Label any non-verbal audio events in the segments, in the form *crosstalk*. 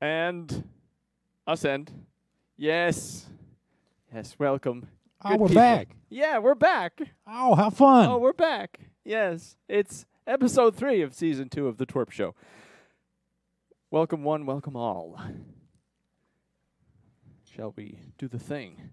And ascend. Yes. Yes, welcome. Oh, Good we're people. back. Yeah, we're back. Oh, how fun. Oh, we're back. Yes, it's episode three of season two of the TWRP Show. Welcome one, welcome all. Shall we do the thing?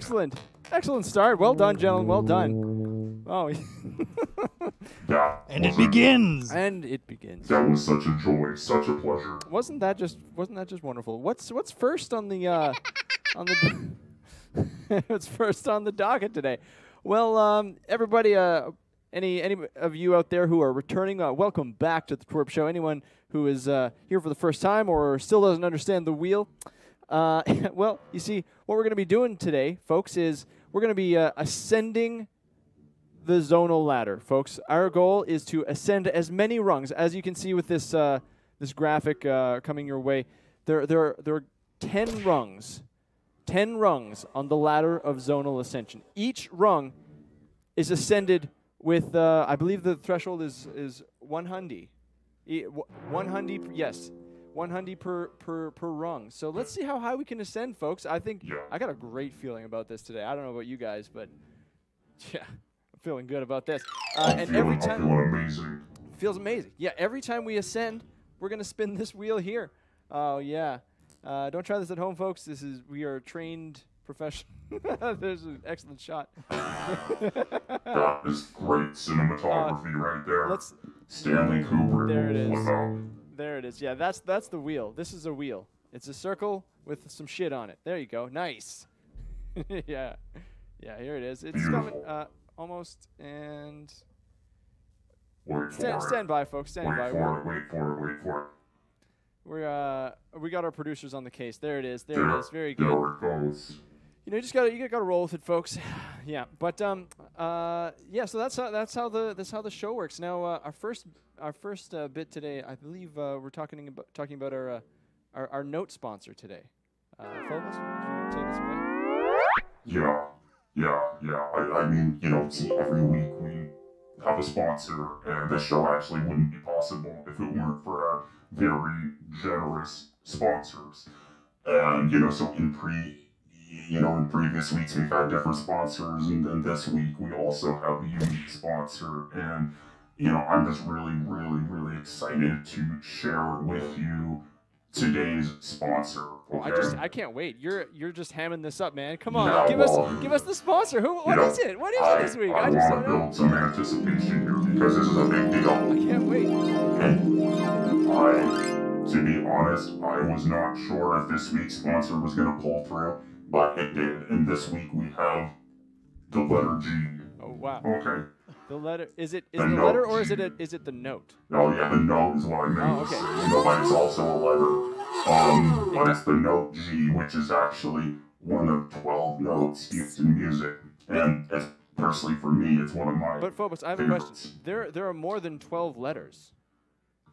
Excellent. Excellent start. Well done, gentlemen. Well done. Oh, *laughs* and it begins. and it begins. That was such a joy, such a pleasure. Wasn't that just wasn't that just wonderful? What's what's first on the uh *laughs* on the *laughs* what's first on the docket today? Well, um everybody uh any any of you out there who are returning, uh, welcome back to the TWRP Show. Anyone who is uh, here for the first time or still doesn't understand the wheel, uh, *laughs* well, you see, what we're going to be doing today, folks, is we're going to be uh, ascending the zonal ladder, folks. Our goal is to ascend as many rungs as you can see with this uh, this graphic uh, coming your way. There there are, there are ten rungs, ten rungs on the ladder of zonal ascension. Each rung is ascended with uh, I believe the threshold is is one hundy, one hundy. Yes. One hundy per, per per rung. So let's see how high we can ascend, folks. I think Yeah. I got a great feeling about this today. I don't know about you guys, but *laughs* yeah, I'm feeling good about this. Uh, and feeling, every time amazing. feels amazing. Yeah, every time we ascend, we're gonna spin this wheel here. Oh yeah. Uh, don't try this at home, folks. This is we are trained professional. *laughs* There's an excellent shot. *laughs* That is great cinematography right there. Uh, Let's. Stanley Kubrick. There it is. There it is. Yeah, that's that's the wheel. This is a wheel. It's a circle with some shit on it. There you go. Nice. *laughs* yeah, yeah. Here it is. It's coming. Uh, almost and Wait stand, stand by, folks. Stand Wait by. for We're, it. Wait for it. Wait for it. we're uh we got our producers on the case. There it is. There There, it is. Very good. There it goes. You know, you just gotta you gotta roll with it, folks. *sighs* yeah, but um, uh, yeah. So that's how that's how the that's how the show works. Now, uh, our first our first uh, bit today, I believe uh, we're talking about talking about our uh, our, our note sponsor today. Uh, Phobos, take away? Yeah, yeah, yeah. I, I mean, you know, every week we have a sponsor, and this show actually wouldn't be possible if it weren't for our very generous sponsors. And, you know, so in pre, you know, in previous weeks we've had different sponsors, and then this week we also have a unique sponsor. And, you know, I'm just really, really, really excited to share with you today's sponsor. Well, I just I can't wait. You're you're just hamming this up, man. Come on, Yeah, give us well, give us the sponsor. Who? What know, is it? What is I, it this week? I, I just want to build some anticipation here because this is a big deal. I can't wait. And I, to be honest, I was not sure if this week's sponsor was going to pull through, but it did. And this week we have the letter G. Oh wow. Okay. The letter is it is The the letter note. or is it a, is it the note? Oh yeah, the note is what I meant. Oh, okay. You know, but it's also a letter. Um, but it's the note G, which is actually one of 12 notes used in music. And it's, personally for me, it's one of my But Phobos, I have a question. There there are more than twelve letters.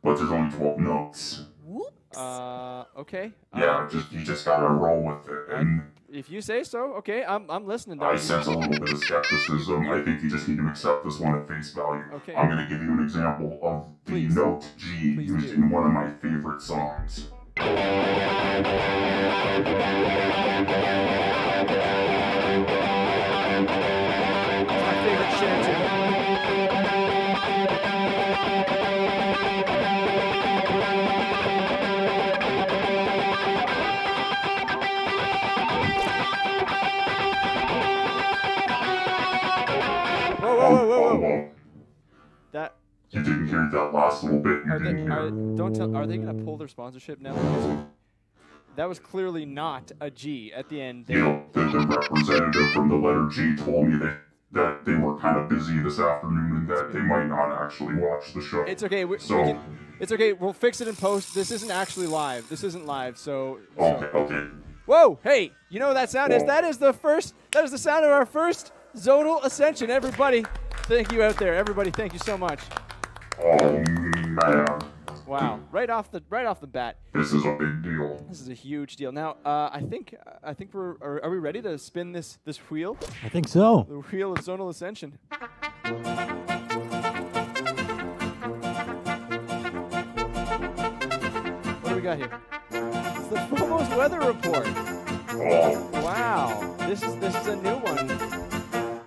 But there's only 12 notes. Whoops. Uh, okay. Yeah, Um, just you just gotta roll with it. And if you say so, okay. I'm I'm listening. I sense a little bit of skepticism. I think you just need to accept this one at face value. Okay. I'm gonna give you an example of the Please. note G Please used do. in one of my favorite songs. Hear that last little bit. You are they? didn't. Are, don't tell. Are they gonna pull their sponsorship now? That was clearly not a G at the end. you know, the, the representative from the letter G told me that, that they were kind of busy this afternoon and that they might not actually watch the show. It's okay. We, we So- can, it's okay. We'll fix it in post. This isn't actually live. This isn't live. So. so- Okay, okay. Whoa! Hey, you know what that sound is? That is the first. That is the sound of our first zonal ascension. Everybody, thank you out there. Everybody, thank you so much. Oh man, Wow! Right off the right off the bat, this is a big deal. this is a huge deal. Now, uh, I think I think we're are, are we ready to spin this this wheel, I think so. the wheel of zonal ascension. What do we got here? It's the Phobos weather report. Oh, Wow, this is this is a new one.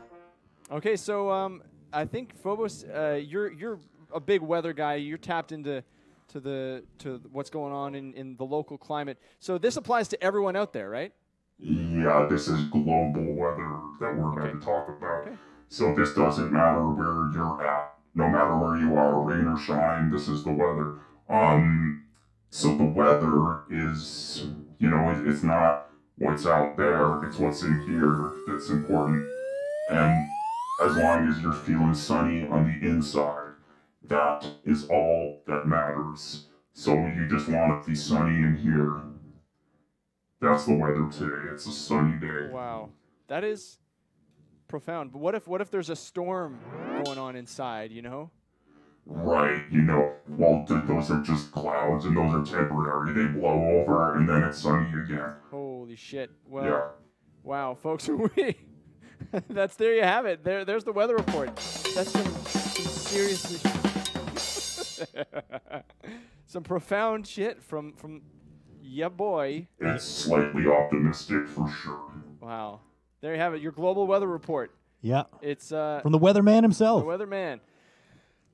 Okay, so um, I think Phobos, uh, you're you're a big weather guy. You're tapped into to the to what's going on in, in the local climate. So this applies to everyone out there, right? yeah, this is global weather that we're going to talk about. Okay. So this doesn't matter where you're at. No matter where you are, rain or shine, this is the weather. Um, so the weather is, you know, it, it's not what's out there, it's what's in here that's important. And as long as you're feeling sunny on the inside, that is all that matters. So you just want it to be sunny in here. That's the weather today. It's a sunny day. Wow, that is profound. But what if what if there's a storm going on inside? You know? Right, you know, well, th- those are just clouds and those are temporary. They blow over and then it's sunny again. Holy shit! Well, Yeah. wow, folks, *laughs* we. That's there you have it. There, there's the weather report. That's some, some seriously, *laughs* some profound shit from from, yeah, boy. It's slightly optimistic for sure. Wow, there you have it. Your global weather report. Yeah. It's uh, From the weatherman himself. the himself. weatherman.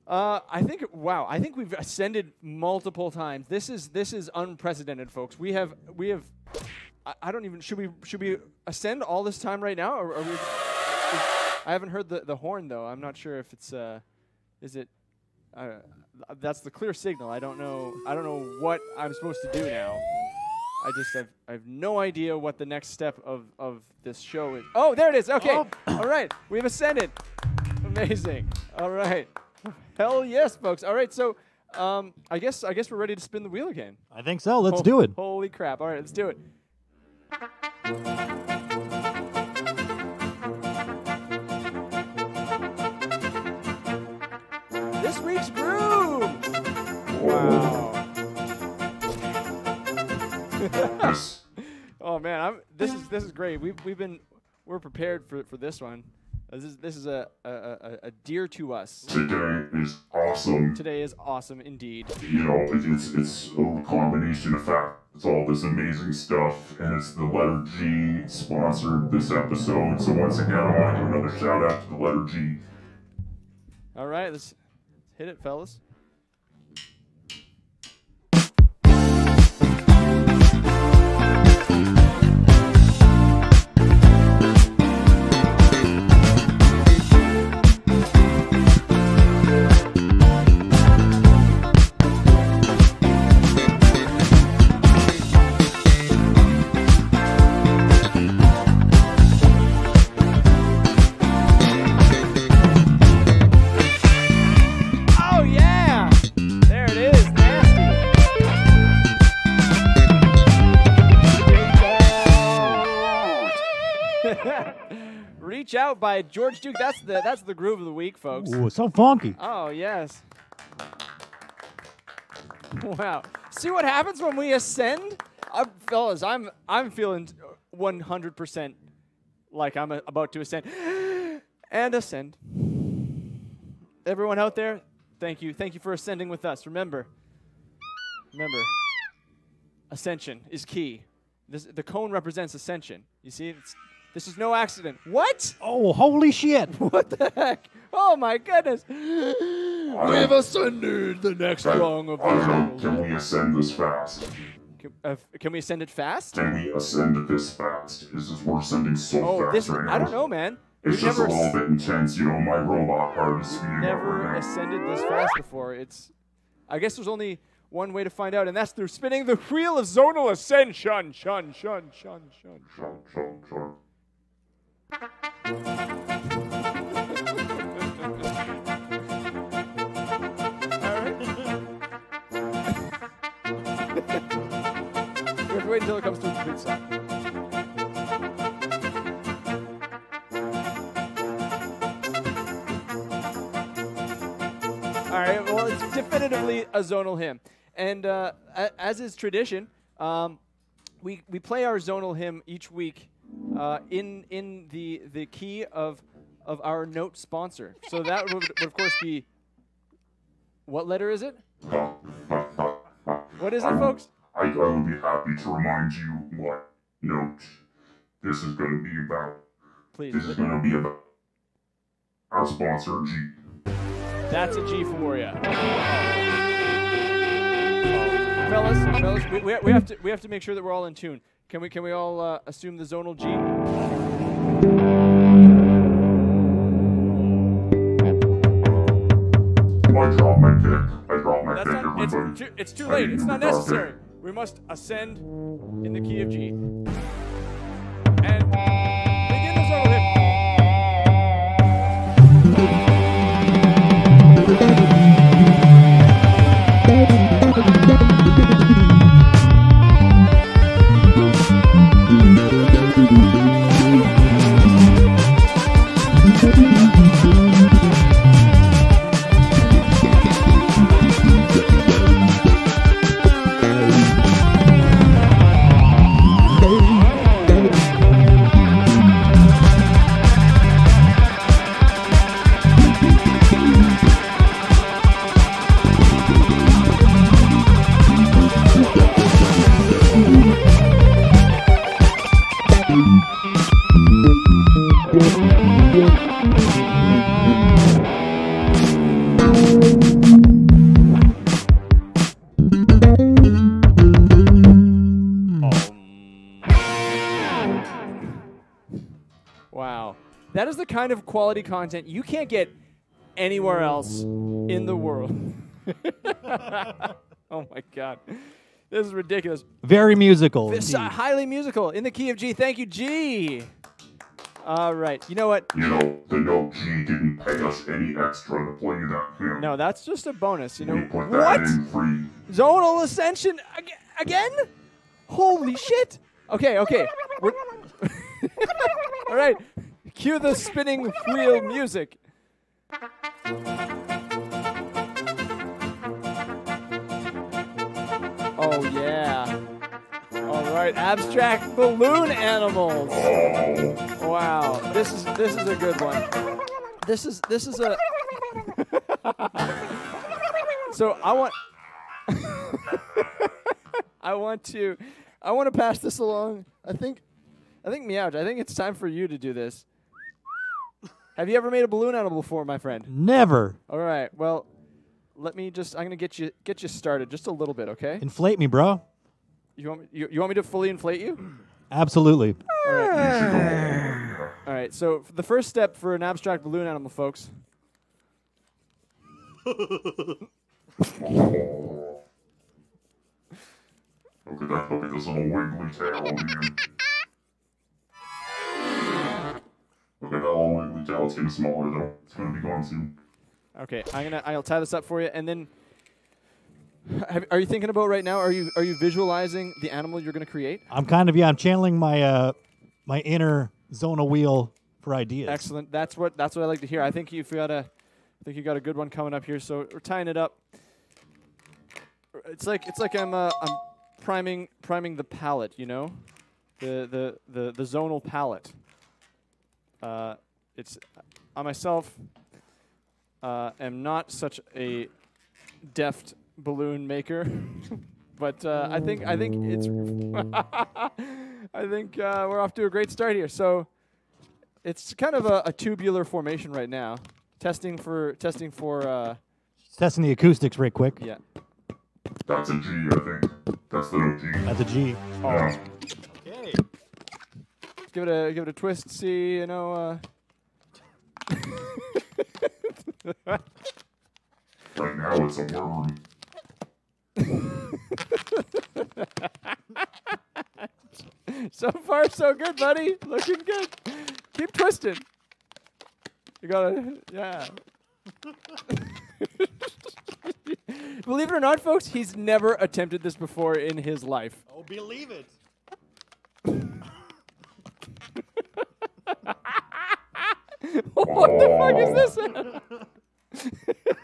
Uh, I think wow. I think we've ascended multiple times. This is this is unprecedented, folks. We have we have. I, I don't even. Should we should we ascend all this time right now? Or are we? is- I haven't heard the the horn though. I'm not sure if it's uh, is it? Uh, that's the clear signal. I don't know. I don't know what I'm supposed to do now. I just have I have no idea what the next step of of this show is. Oh, there it is. Okay. All right. We've ascended. Amazing. All right. Hell yes, folks. All right. So, um, I guess I guess we're ready to spin the wheel again. I think so. Let's Ho- do it. Holy crap. All right, let's do it. *laughs* Oh man, I'm this is this is great. We've we've been we're prepared for for this one. This is this is a a, a, a dear to us. today is awesome. Today is awesome indeed. You know, it- it's it's a combination of fact. It's all this amazing stuff, and it's the letter G sponsored this episode. So once again, I want to give another shout out to the letter G. All right, let's hit it, fellas. Reach out by George Duke. That's the that's the groove of the week, folks. Ooh, so funky. Oh yes. Wow. See what happens when we ascend, uh, fellas. I'm I'm feeling 100% like I'm about to ascend *gasps* and ascend. Everyone out there, thank you. Thank you for ascending with us. Remember, remember, ascension is key. This, the cone represents ascension. You see, it's, this is no accident. What? Oh, holy shit. *laughs* What the heck? Oh my goodness! We've ascended the next rung of I don't know, the can we ascend this fast? can, uh, can we ascend it fast? Can we ascend this fast? Is this we're ascending so Oh, fast this right now? I don't know, man. It's We've just a little bit intense, you know. My robot heart is speeding up never right ascended this fast before. It's, I guess there's only one way to find out, and that's through spinning the wheel of zonal ascension. Shun, shun, shun, shun. Shun, shun, shun. All wait until it comes to the big. All right. Well, it's definitively a zonal hymn, and uh, as is tradition, um, we we play our zonal hymn each week uh, in in the the key of of our note sponsor. So that would, would of course be. What letter is it? Ha, ha, ha, ha. What is it, folks? I, I would be happy to remind you what note this is going to be about. Please. This is going to be about our sponsor, G. That's a G for you. Fellas, fellas, we, we, we have to we have to make sure that we're all in tune. Can we can we all uh, assume the zonal G? I dropped my. I dropped my That's not. It's too, it's too late. It's not necessary. We must ascend in the key of G. kind of quality content you can't get anywhere else in the world. *laughs* oh my god. This is ridiculous. Very musical. This uh, highly musical in the key of G. Thank you, G. All right. You know what? You know, the note G didn't pay us any extra to play that hymn. No, that's just a bonus. You know we put that what? in free. Zonal ascension ag- again? Holy shit! Okay, okay. We're *laughs* All right. Cue the spinning wheel music. Oh yeah. All right, abstract balloon animals. Wow, this is this is a good one. This is this is a. *laughs* so I want. *laughs* I want to, I want to pass this along. I think, I think Meowj. I think it's time for you to do this. Have you ever made a balloon animal before, my friend? Never. All right. Well, let me just. I'm gonna get you get you started just a little bit, okay? Inflate me, bro. You want me, you, you want me to fully inflate you? Absolutely. All right. All right. So the first step for an abstract balloon animal, folks. *laughs* Look at that, look at this little wiggly tail, Look at that little wiggly tail. Getting smaller, though. It's gonna be gone soon. Okay, I'm gonna I'll tie this up for you, and then. Have, are you thinking about right now? Are you are you visualizing the animal you're gonna create? I'm kind of yeah. I'm channeling my uh my inner zonal wheel for ideas. Excellent. That's what that's what I like to hear. I think you've got a, I think you got a good one coming up here. So we're tying it up. It's like it's like I'm uh, I'm priming priming the palette. You know, the the the the zonal palette. Uh, it's I myself uh, am not such a deft balloon maker, *laughs* but uh, I think I think it's *laughs* I think uh, we're off to a great start here. So it's kind of a, a tubular formation right now. Testing for testing for uh, Testing the acoustics right quick. yeah. That's a G, I think. That's the G. That's a G. Yeah. Okay. Give it a give it a twist. See, you know. Uh, Right now, it's a worm. *laughs* so far, so good, buddy. Looking good. Keep twisting. You gotta, yeah. *laughs* Believe it or not, folks, he's never attempted this before in his life. Oh, believe it. *laughs* *laughs* what the fuck is this?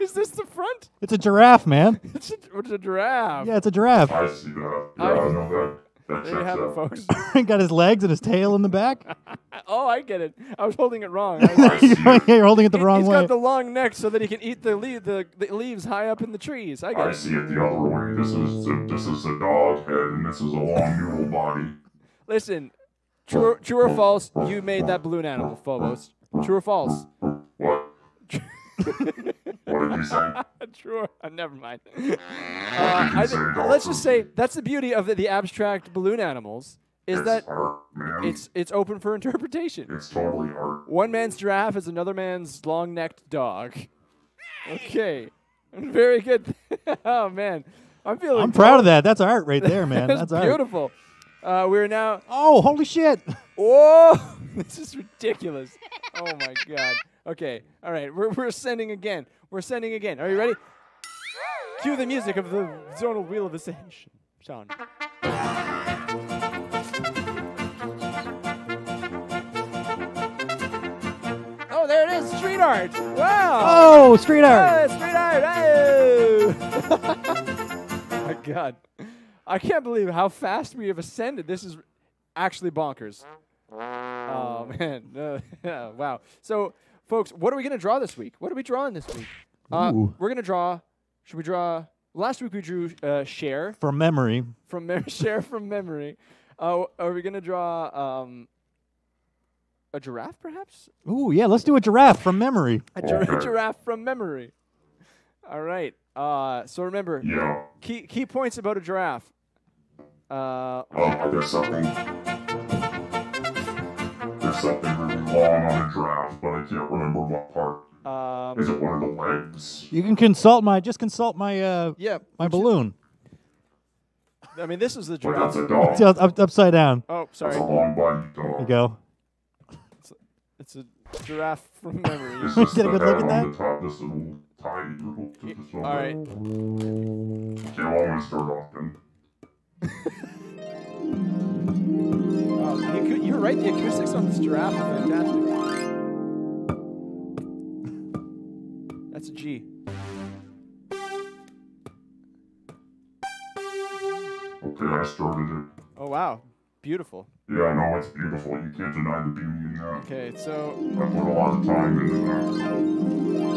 *laughs* is this the front? It's a giraffe, man. *laughs* It's a, it's a giraffe. Yeah, it's a giraffe. I see that. Oh. Yeah, I- I know that. That There you checks have it, out. folks. Got his legs and his tail in the back. oh, I get it. I was holding it wrong. I- yeah, you're holding it the He- wrong He's way. got the long neck so that he can eat the, le- the, the leaves high up in the trees. I get I it. see it the other way. This is a, this is a dog head, and this is a long noodle body. Listen, true, or- true or false? You made that balloon animal, Phobos. True or false? What? *laughs* what did you say? *laughs* True. Uh, never mind. Uh, I thi- let's just say that's the beauty of the, the abstract balloon animals is it's that art, man. it's it's open for interpretation. it's totally art. One man's giraffe is another man's long-necked dog. Okay, very good. *laughs* oh man, I'm feeling. I'm proud of that. That's art right there, man. That's That's art. Uh, we're now. Oh, holy shit. *laughs* Whoa! *laughs* this is ridiculous. Oh my *laughs* god. Okay. All right. We're we're sending again. We're sending again. Are you ready? Cue the music of the zonal wheel of ascension. Sean. Oh, there it is. Street art. Wow. Oh, street art. Oh, street art. Oh. my God. I can't believe how fast we have ascended. This is actually bonkers. Oh, *laughs* man. *laughs* Uh, yeah, wow. So, folks, what are we going to draw this week? What are we drawing this week? Uh, we're going to draw. Should we draw? Last week we drew uh, Share From memory. from mem- Share *laughs* from memory. Uh, are we going to draw um, a giraffe, perhaps? Ooh, yeah, let's do a giraffe from memory. A gir- giraffe from memory. All right. Uh, so remember, Yeah. key key points about a giraffe. Uh, Um, there's something. There's something really long on a draft, but I can't remember what part. Um, Is it one of the legs? You can consult my just consult my uh yeah. my which- balloon. I mean, this is the But giraffe. that's a dog. It's up, up- upside down. Oh, That's sorry. a long body There you dog. go. It's a giraffe from *laughs* memory. It's just *laughs* Get a the good look head at on the top, this little tiny little. Y- Just this All right. Can't always start off Oh, Oh, the acou- you're right. The acoustics on this giraffe are fantastic. That's a G. Okay, I started it. Oh wow, beautiful. Yeah, I know it's beautiful. You can't deny the beauty in that. Okay, so I put a lot of time into that.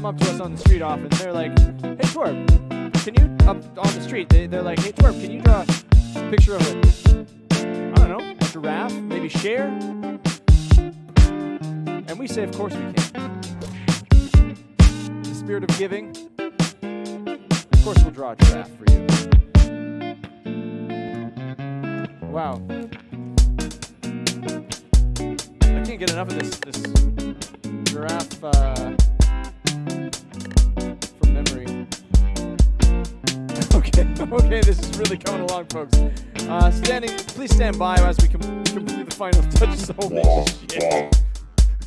Come up to us on the street often. They're like, "Hey, Torb, can you up on the street?" They, they're like, "Hey, Torb, can you draw a picture of a, I don't know, a giraffe, maybe share?" And we say, "Of course we can." The spirit of giving, of course we'll draw a giraffe for you. Wow. I can't get enough of this this giraffe uh, Okay, *laughs* okay, this is really coming along, folks. Uh, standing, please stand by as we com- complete the final *laughs* touches. Holy Wah, shit!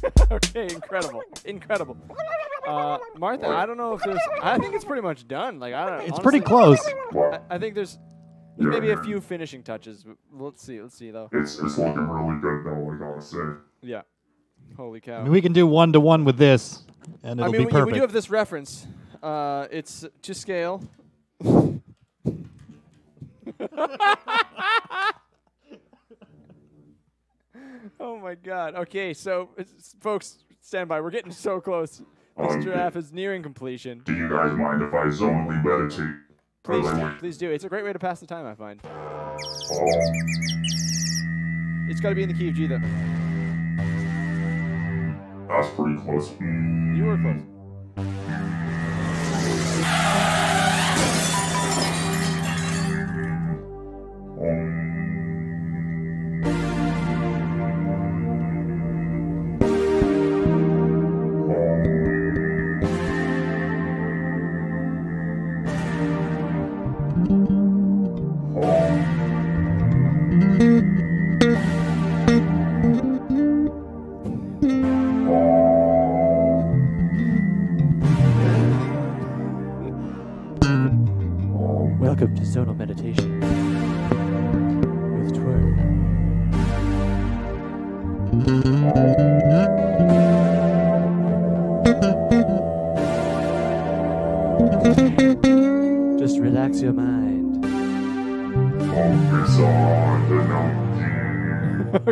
*laughs* okay, incredible, incredible. Uh, Martha, I don't know if there's. I think it's pretty much done. Like I don't. It's honestly, pretty close. I, I think there's, Yeah, there's maybe a few finishing touches. but Let's see. Let's see though. it's it's looking really good though. I gotta say. Yeah. Holy cow. I mean, we can do one to one with this, and it'll I mean, be we, we do have this reference. Uh, it's to scale. *laughs* oh my god. Okay, so it's- folks, stand by. We're getting so close. This Um, giraffe is nearing completion. Do you guys mind if I zonally meditate? Please, please do. It's a great way to pass the time, I find. um, It's got to be in the key of G, though. that's pretty close. Mm, You were close.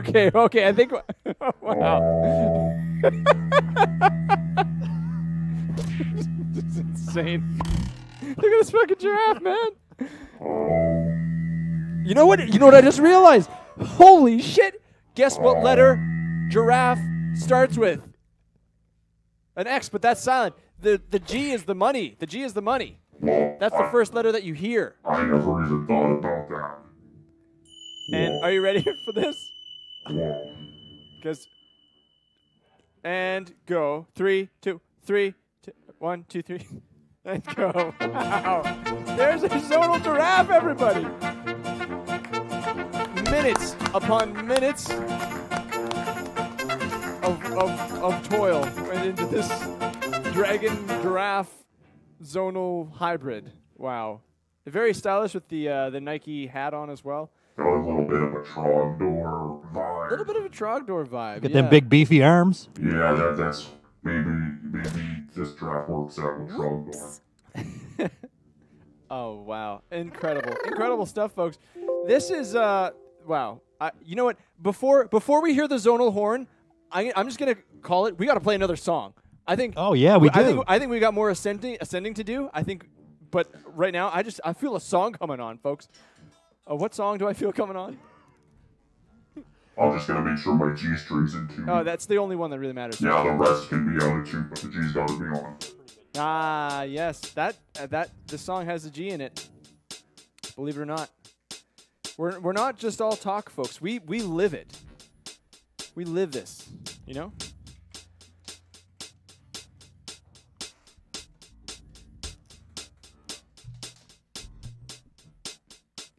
Okay, okay, I think. *laughs* Oh, wow. Uh, this is insane. Look at this fucking giraffe, man. You know what? You know what I just realized? Holy shit! Guess what letter giraffe starts with? An X, but that's silent. The the G is the money. The G is the money. That's the first letter that you hear. I never even thought about that. And are you ready *laughs* for this? Whoa. Because and go three, two, three, two, one, two, three. *laughs* Let's go. *laughs* Wow. There's a zonal giraffe, everybody. Minutes upon minutes of, of, of toil went into this dragon giraffe zonal hybrid. Wow. Very stylish with the uh, the Nike hat on as well. Got a little bit of a Trogdor vibe. A little bit of a Trogdor vibe. Get yeah. them big beefy arms. Yeah, that, that's maybe maybe this draft works out with Trogdor. *laughs* Oh wow, incredible, incredible stuff, folks. This is uh, wow. I, you know what? Before before we hear the zonal horn, I, I'm just gonna call it. We got to play another song. I think. Oh yeah, we I do. think I think we got more ascending ascending to do. I think, but right now I just I feel a song coming on, folks. Uh, what song do I feel coming on? I'm just gonna make sure my G string's in tune. Oh, that's the only one that really matters. yeah, the rest can be out of tune, but the G's gotta be on. Ah, yes, that uh, that the song has a G in it. Believe it or not, we're we're not just all talk, folks. We we live it. We live this, you know.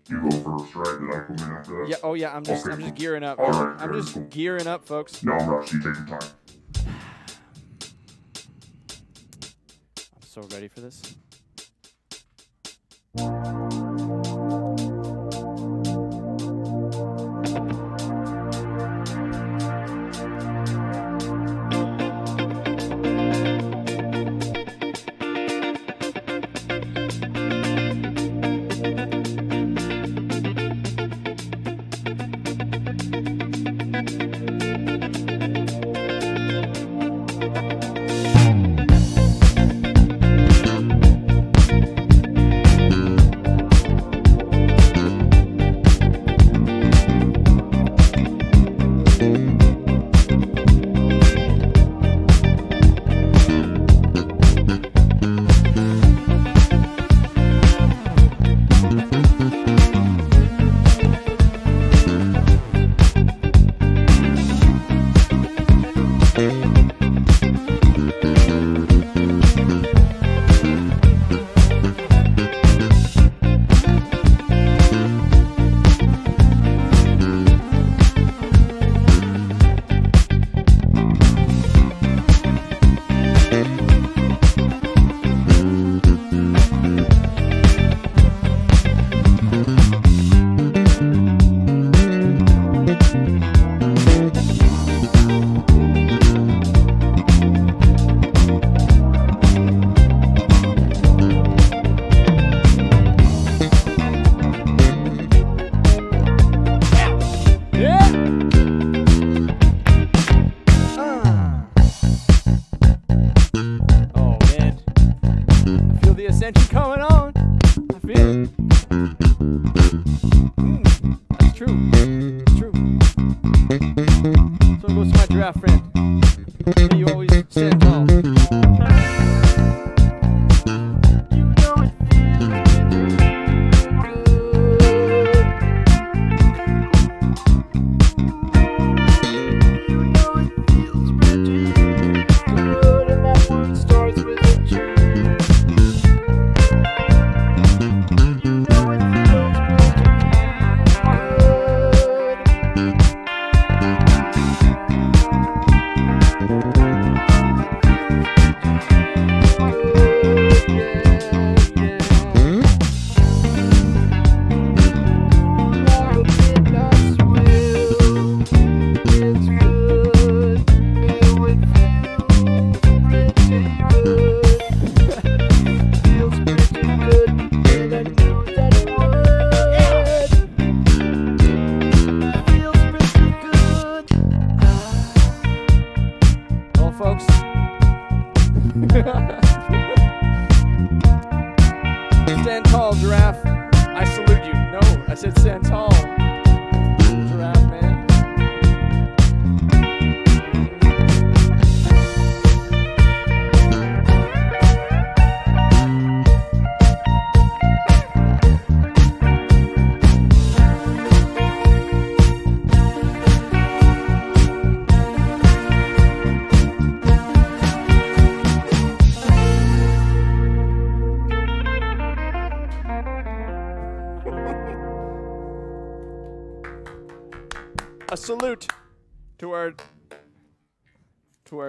You go first, right? Then I come in after that. Yeah. Oh yeah. I'm just I'm just gearing up. All right, I'm just cool. gearing up, folks. No rush. You take your time. I'm so ready for this.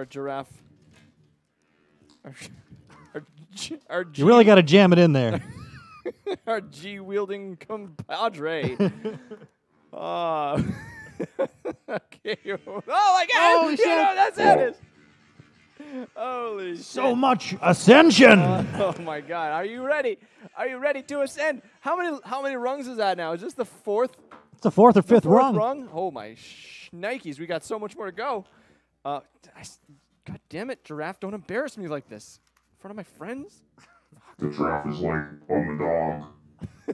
Our giraffe. Our, our, our G, You really got to jam it in there. *laughs* our G wielding compadre. uh, *laughs* *laughs* okay. Oh my God! Holy you shit. know, that's it. Holy so shit. much ascension. Oh my God! Are you ready? Are you ready to ascend? How many how many rungs is that now? Is this the fourth it's the fourth or fifth fourth rung. rung? Oh my Nikes! We got so much more to go. Uh, God damn it, giraffe! Don't embarrass me like this in front of my friends. *laughs* The giraffe is like, I'm a dog.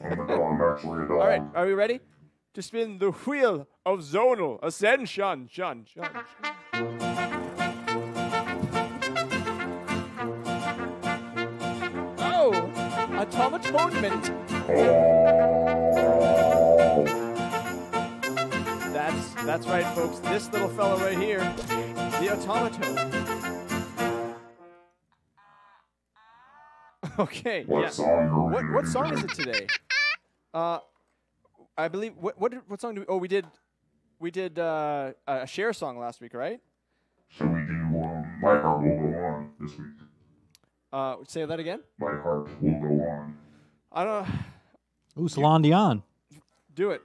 I'm a dog. I'm actually a dog. All right, are we ready? To spin the wheel of zonal ascension. Shun, shun, shun. Oh, automatonement. Oh. That's that's right, folks. This little fella right here, the automaton. *laughs* Okay. What yeah. song are What what song is it today? Uh, I believe what what did, what song do we? Oh, we did we did uh, a Cher song last week, right? Shall we do um, My Heart Will Go On this week? Uh, say that again. My Heart Will Go On. I don't Ooh, Celine Dion. do it.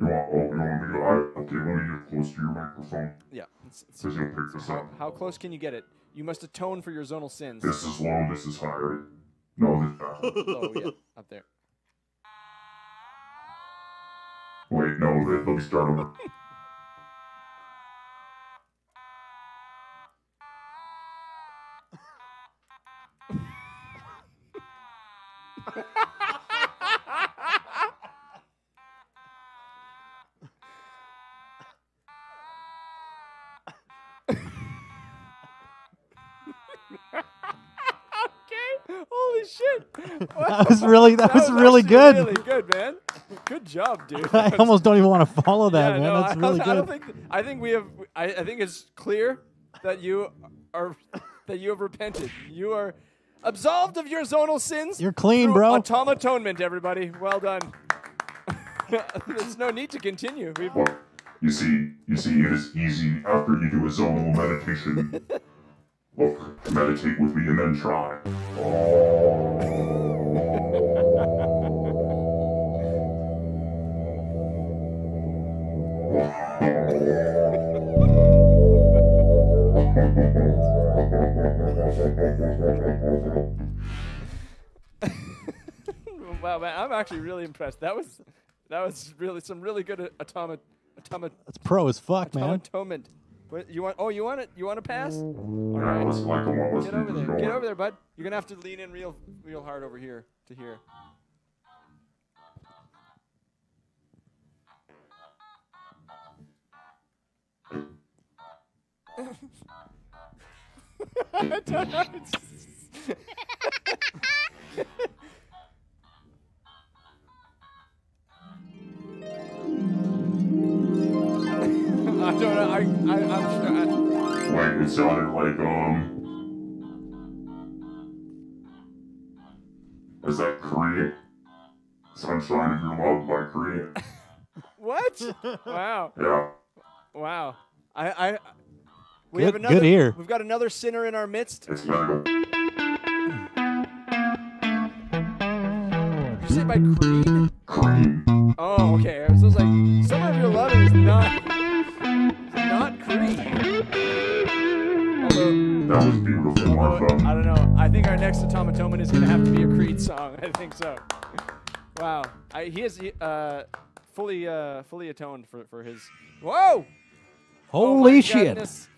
You want, oh, you want me to? I, okay, let me get close to your microphone Yeah. It's, it's, because you'll pick this how, up. how close can you get it? You must atone for your zonal sins. This is low, this is high, right? No, this, is uh, *laughs* oh yeah, up there. wait, no, let, let me start over. Okay. *laughs* Holy shit. That was really that, was, really good. Really good, man. Good job, dude. *laughs* I almost don't even want to follow that, Yeah, man. no, That's I, really I good. don't think. I think we have. I, I think it's clear that you are *laughs* that you have repented. You are absolved of your zonal sins. You're clean, through bro. Automatonement, everybody. Well done. *laughs* There's no need to continue. We've, Well, you see, you see, it is easy after you do a zonal meditation. Look, meditate with me and then try. Oh. *laughs* wow, man, I'm actually really impressed. That was that was really some really good automat automat That's pro as fuck, man. automatonement. What, you want? Oh, you want it? You want to pass? Alright, let's like let's Get over this there. Get over there, bud. You're gonna have to lean in real, real hard over here to hear. *laughs* I don't know. I don't know. I, I, I'm sure. I, Wait, it sounded like, um. Is that Korean? Sunshine of Your Love by Korean. what? wow. *laughs* Yeah. Wow. I, I we Good- have good ear. we've got another sinner in our midst. It's gonna go. You say by Creed? Cream. Oh, okay. So it's like some of your loving is not not Creed. Although That was beautiful, although, I don't know. I think our next automatoman is gonna have to be a Creed song. *laughs* I think so. Wow. I, he is uh, fully uh, fully atoned for, for his Whoa! Oh Holy my shit. goodness.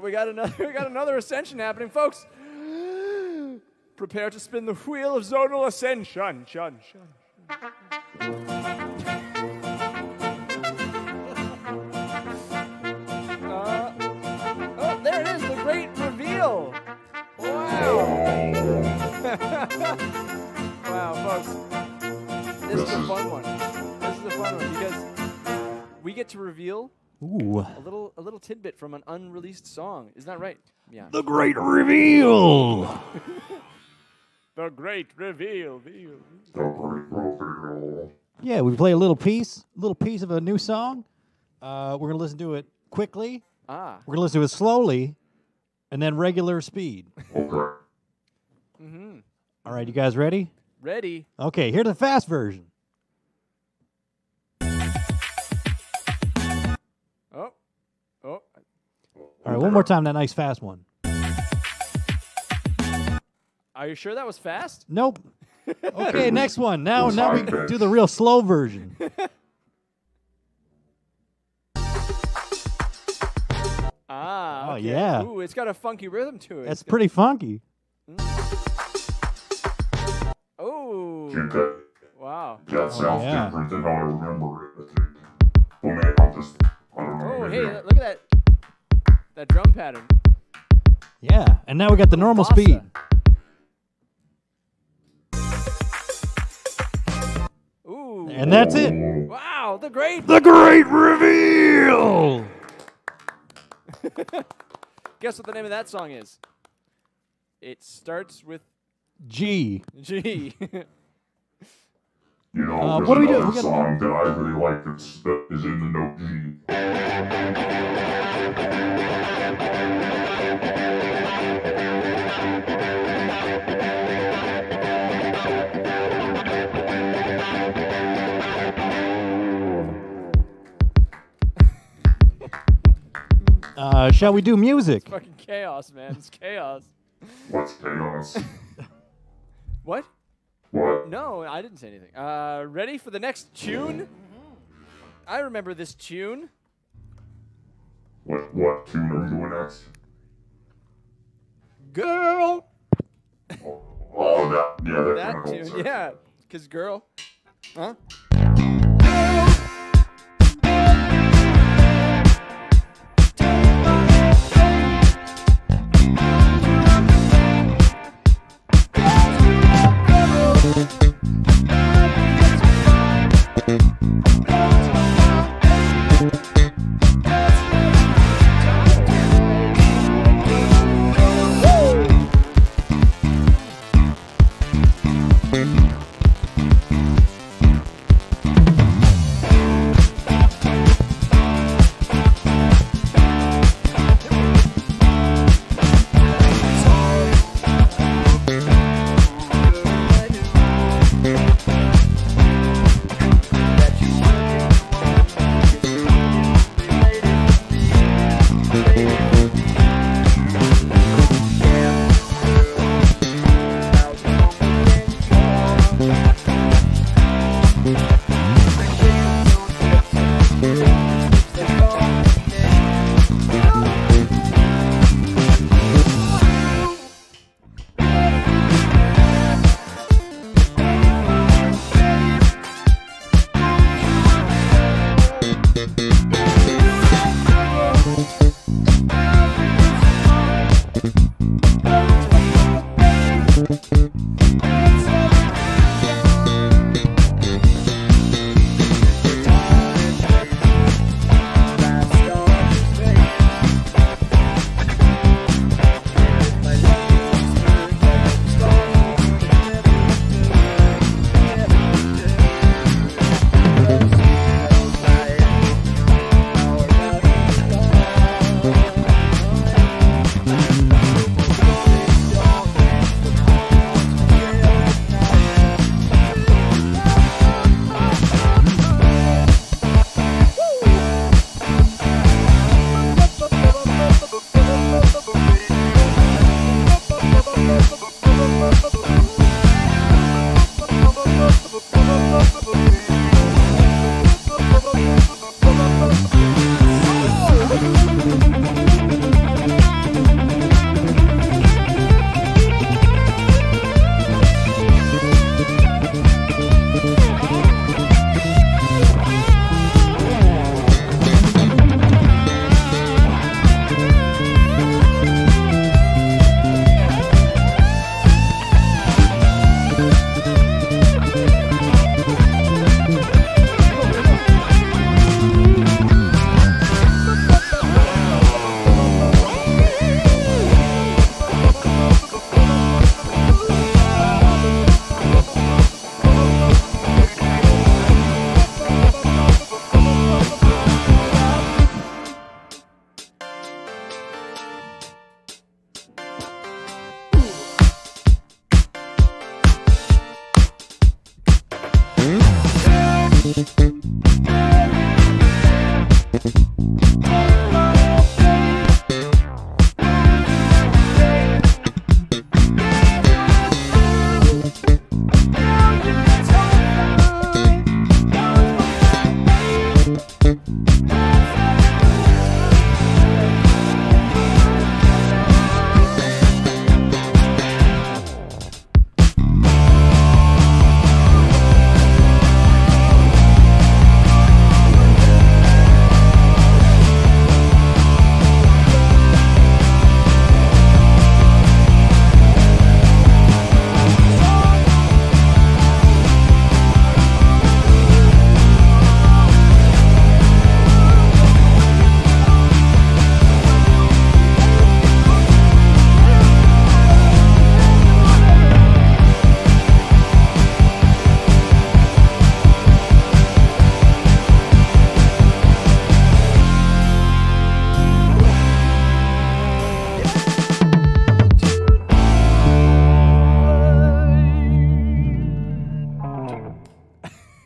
We got another *laughs* we got another ascension happening, folks. *gasps* Prepare to spin the wheel of zonal ascension. Shun, shun. *laughs* Uh, oh, there it is, the great reveal. Wow. *laughs* wow, folks. This is a fun one. This is a fun one because we get to reveal Ooh. a little a little tidbit from an unreleased song. Isn't that right? Yeah. The great reveal. *laughs* The great reveal. reveal. The great reveal. Yeah, we play a little piece, a little piece of a new song. Uh, we're gonna listen to it quickly. Ah. We're gonna listen to it slowly, and then regular speed. Okay. Mm-hmm. All right, you guys ready? Ready? Okay, here's the fast version. All right, one more time. That nice fast one. Are you sure that was fast? Nope. *laughs* Okay, next one. Now, was now we high pitch. do the real slow version. *laughs* Ah. Oh, okay. yeah. Ooh, it's got a funky rhythm to it. That's It's got- pretty funky. Oh. Dude, Wow. that sounds yeah. different than how I remember it. I think. Well, man, I'll just. I don't know. Oh, maybe hey, I'll- look at that. That drum pattern. Yeah, and now we got the normal Bossa. speed. Ooh. And that's it. Wow, the great. The great reveal. *laughs* Guess what the name of that song is? It starts with G. G. *laughs* You know, Uh, there's what do we do? another We gotta- song that I really like that's, that is in the note G. *laughs* Uh, shall we do music? Fucking chaos, man. It's chaos. What's chaos? *laughs* What? What? No, I didn't say anything. Uh, ready for the next tune? I remember this tune. What, what tune are we doing next? Girl. Oh, oh, that, yeah, that, That tune, yeah. Cause girl. Huh?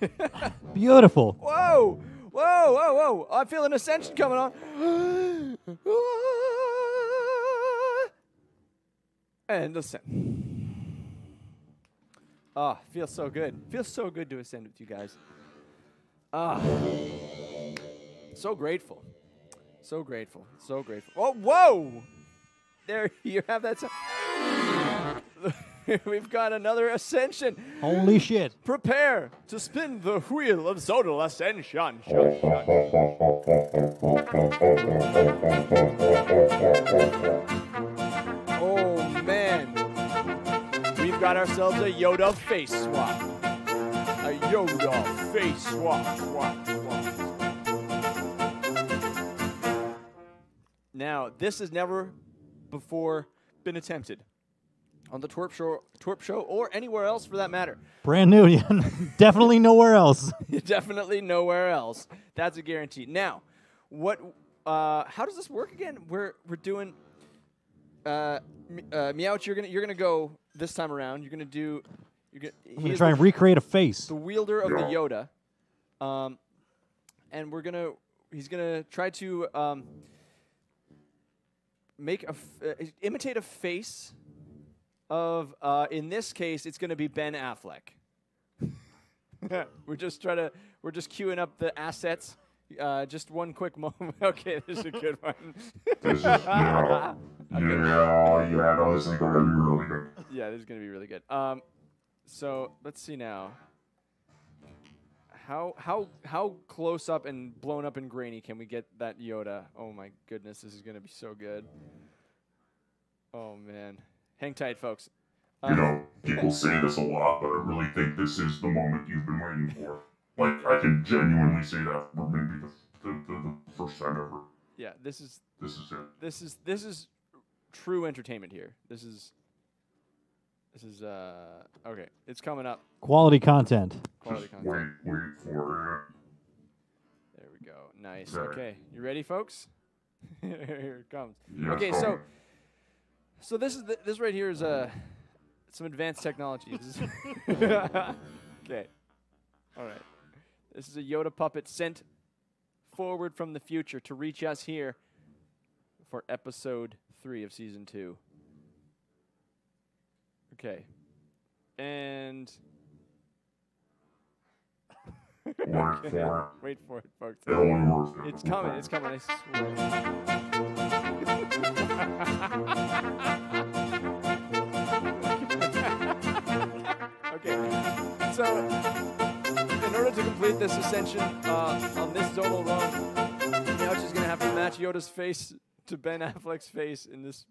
*laughs* Beautiful. Whoa! Whoa, whoa, whoa! I feel an ascension coming on. and ascend. Ah, feels so good. Feels so good to ascend with you guys. Ah, so grateful. So grateful. So grateful. Oh, whoa! There *laughs* you have that. *laughs* We've got another ascension. Holy shit. Prepare to spin the wheel of Zonal Ascension. Oh man, we've got ourselves a Yoda face swap. A Yoda face swap. swap, swap. Now, this has never before been attempted on the TWRP Show, TWRP Show, or anywhere else for that matter. Brand new. *laughs* yeah. Definitely nowhere else. *laughs* Definitely nowhere else. That's a guarantee. Now, what? Uh, how does this work again? We're we're doing. Uh, M- uh, Meouch, you're gonna you're gonna go this time around. You're gonna do. You're gonna. I'm going to try and recreate a face. the wielder of the Yoda, um, and we're gonna. He's gonna try to um, make a f- uh, imitate a face of. Uh, in this case, it's gonna be Ben Affleck. *laughs* we're just trying to. We're just queuing up the assets. Uh, just one quick *laughs* moment. okay, this is a good one. This is, *laughs* yeah, yeah, yeah, this is going to be really good. Yeah, this is gonna be really good. Um, so let's see now. How how how close up and blown up and grainy can we get that Yoda? Oh my goodness, this is gonna be so good. Oh man, hang tight, folks. You Uh, know, people say this a lot, but I really think this is the moment you've been waiting for. Like, I can genuinely say that for maybe the, the, the, the first time ever. yeah, this is This is it. this is this is true entertainment here. This is this is uh okay. It's coming up. Quality content. Quality Just content. wait, wait for it. There we go. Nice. There. Okay, you ready, folks? *laughs* here it comes. Yes, Okay, so um, so this is the, this right here is uh, some advanced technology. *laughs* Okay, all right. This is a Yoda puppet sent forward from the future to reach us here for episode three of season two. Okay, and *laughs* wait for it. wait for it, folks. It only works. if It's coming. It's coming. I swear. Okay. So, in order to complete this ascension uh, on this zonal run, Meouch is gonna have to match Yoda's face to Ben Affleck's face in this.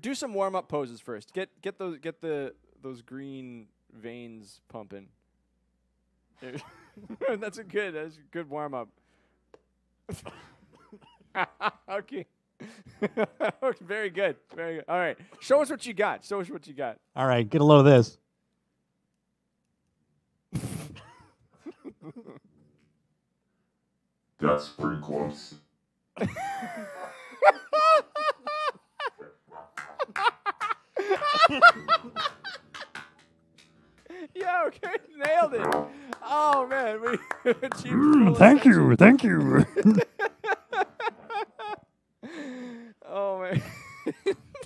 Do some warm up poses first. Get get those get the those green veins pumping. *laughs* That's a good. That's a good warm up. *laughs* okay. *laughs* okay. Very good. Very good. All right. Show us what you got. Show us what you got. All right, get a load of this. *laughs* That's pretty close. *laughs* yeah, okay, nailed it. Oh man, we achieved full Mm, thank you, thank you. Oh man,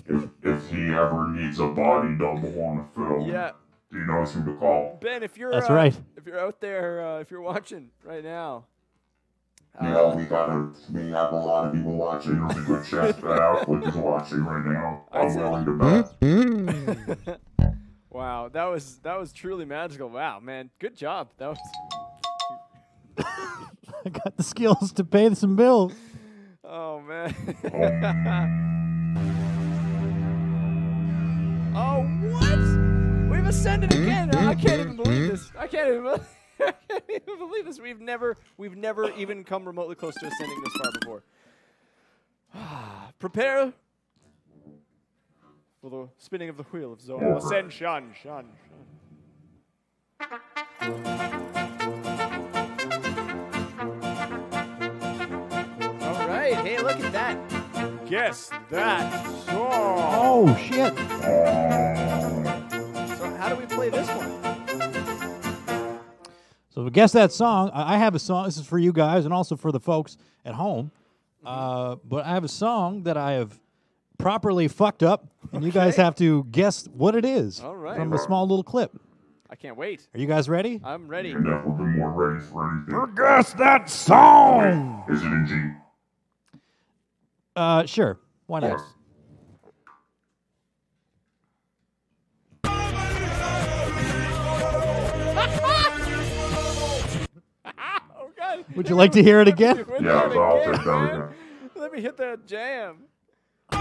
If, if he ever needs a body double on a film, yeah, he knows who to call. Ben, if you're That's uh, right. if you're out there, uh, if you're watching right now, Yeah, uh, we got a, we have a lot of people watching. There's a good chance Ben Affleck is watching right now. *laughs* I'd I'm say- willing to bet. wow, that was that was truly magical. Wow, man, good job. That was. *laughs* I got the skills to pay some bills. Oh man. *laughs* Oh what? We've ascended again. I can't even believe this. I can't even. believe- *laughs* I can't even believe this. We've never, we've never even come remotely close to ascending this far before. *sighs* Prepare for the spinning of the wheel of zonal ascension. Shun, All *laughs* Hey, look at that. Guess that song. Oh shit! So how do we play this one? So guess that song. I I have a song. This is for you guys and also for the folks at home. Uh, but I have a song that I have properly fucked up, and you guys have to guess what it is All right. from a small little clip. I can't wait. Are you guys ready? I'm ready. You've never been more ready for anything. Guess that song. Is it in G? Uh, sure. Why not? Yes. oh *laughs* God! Would you like to hear it again? Yeah, that I'll again, take that man. again. *laughs* Let me hit that jam. *laughs*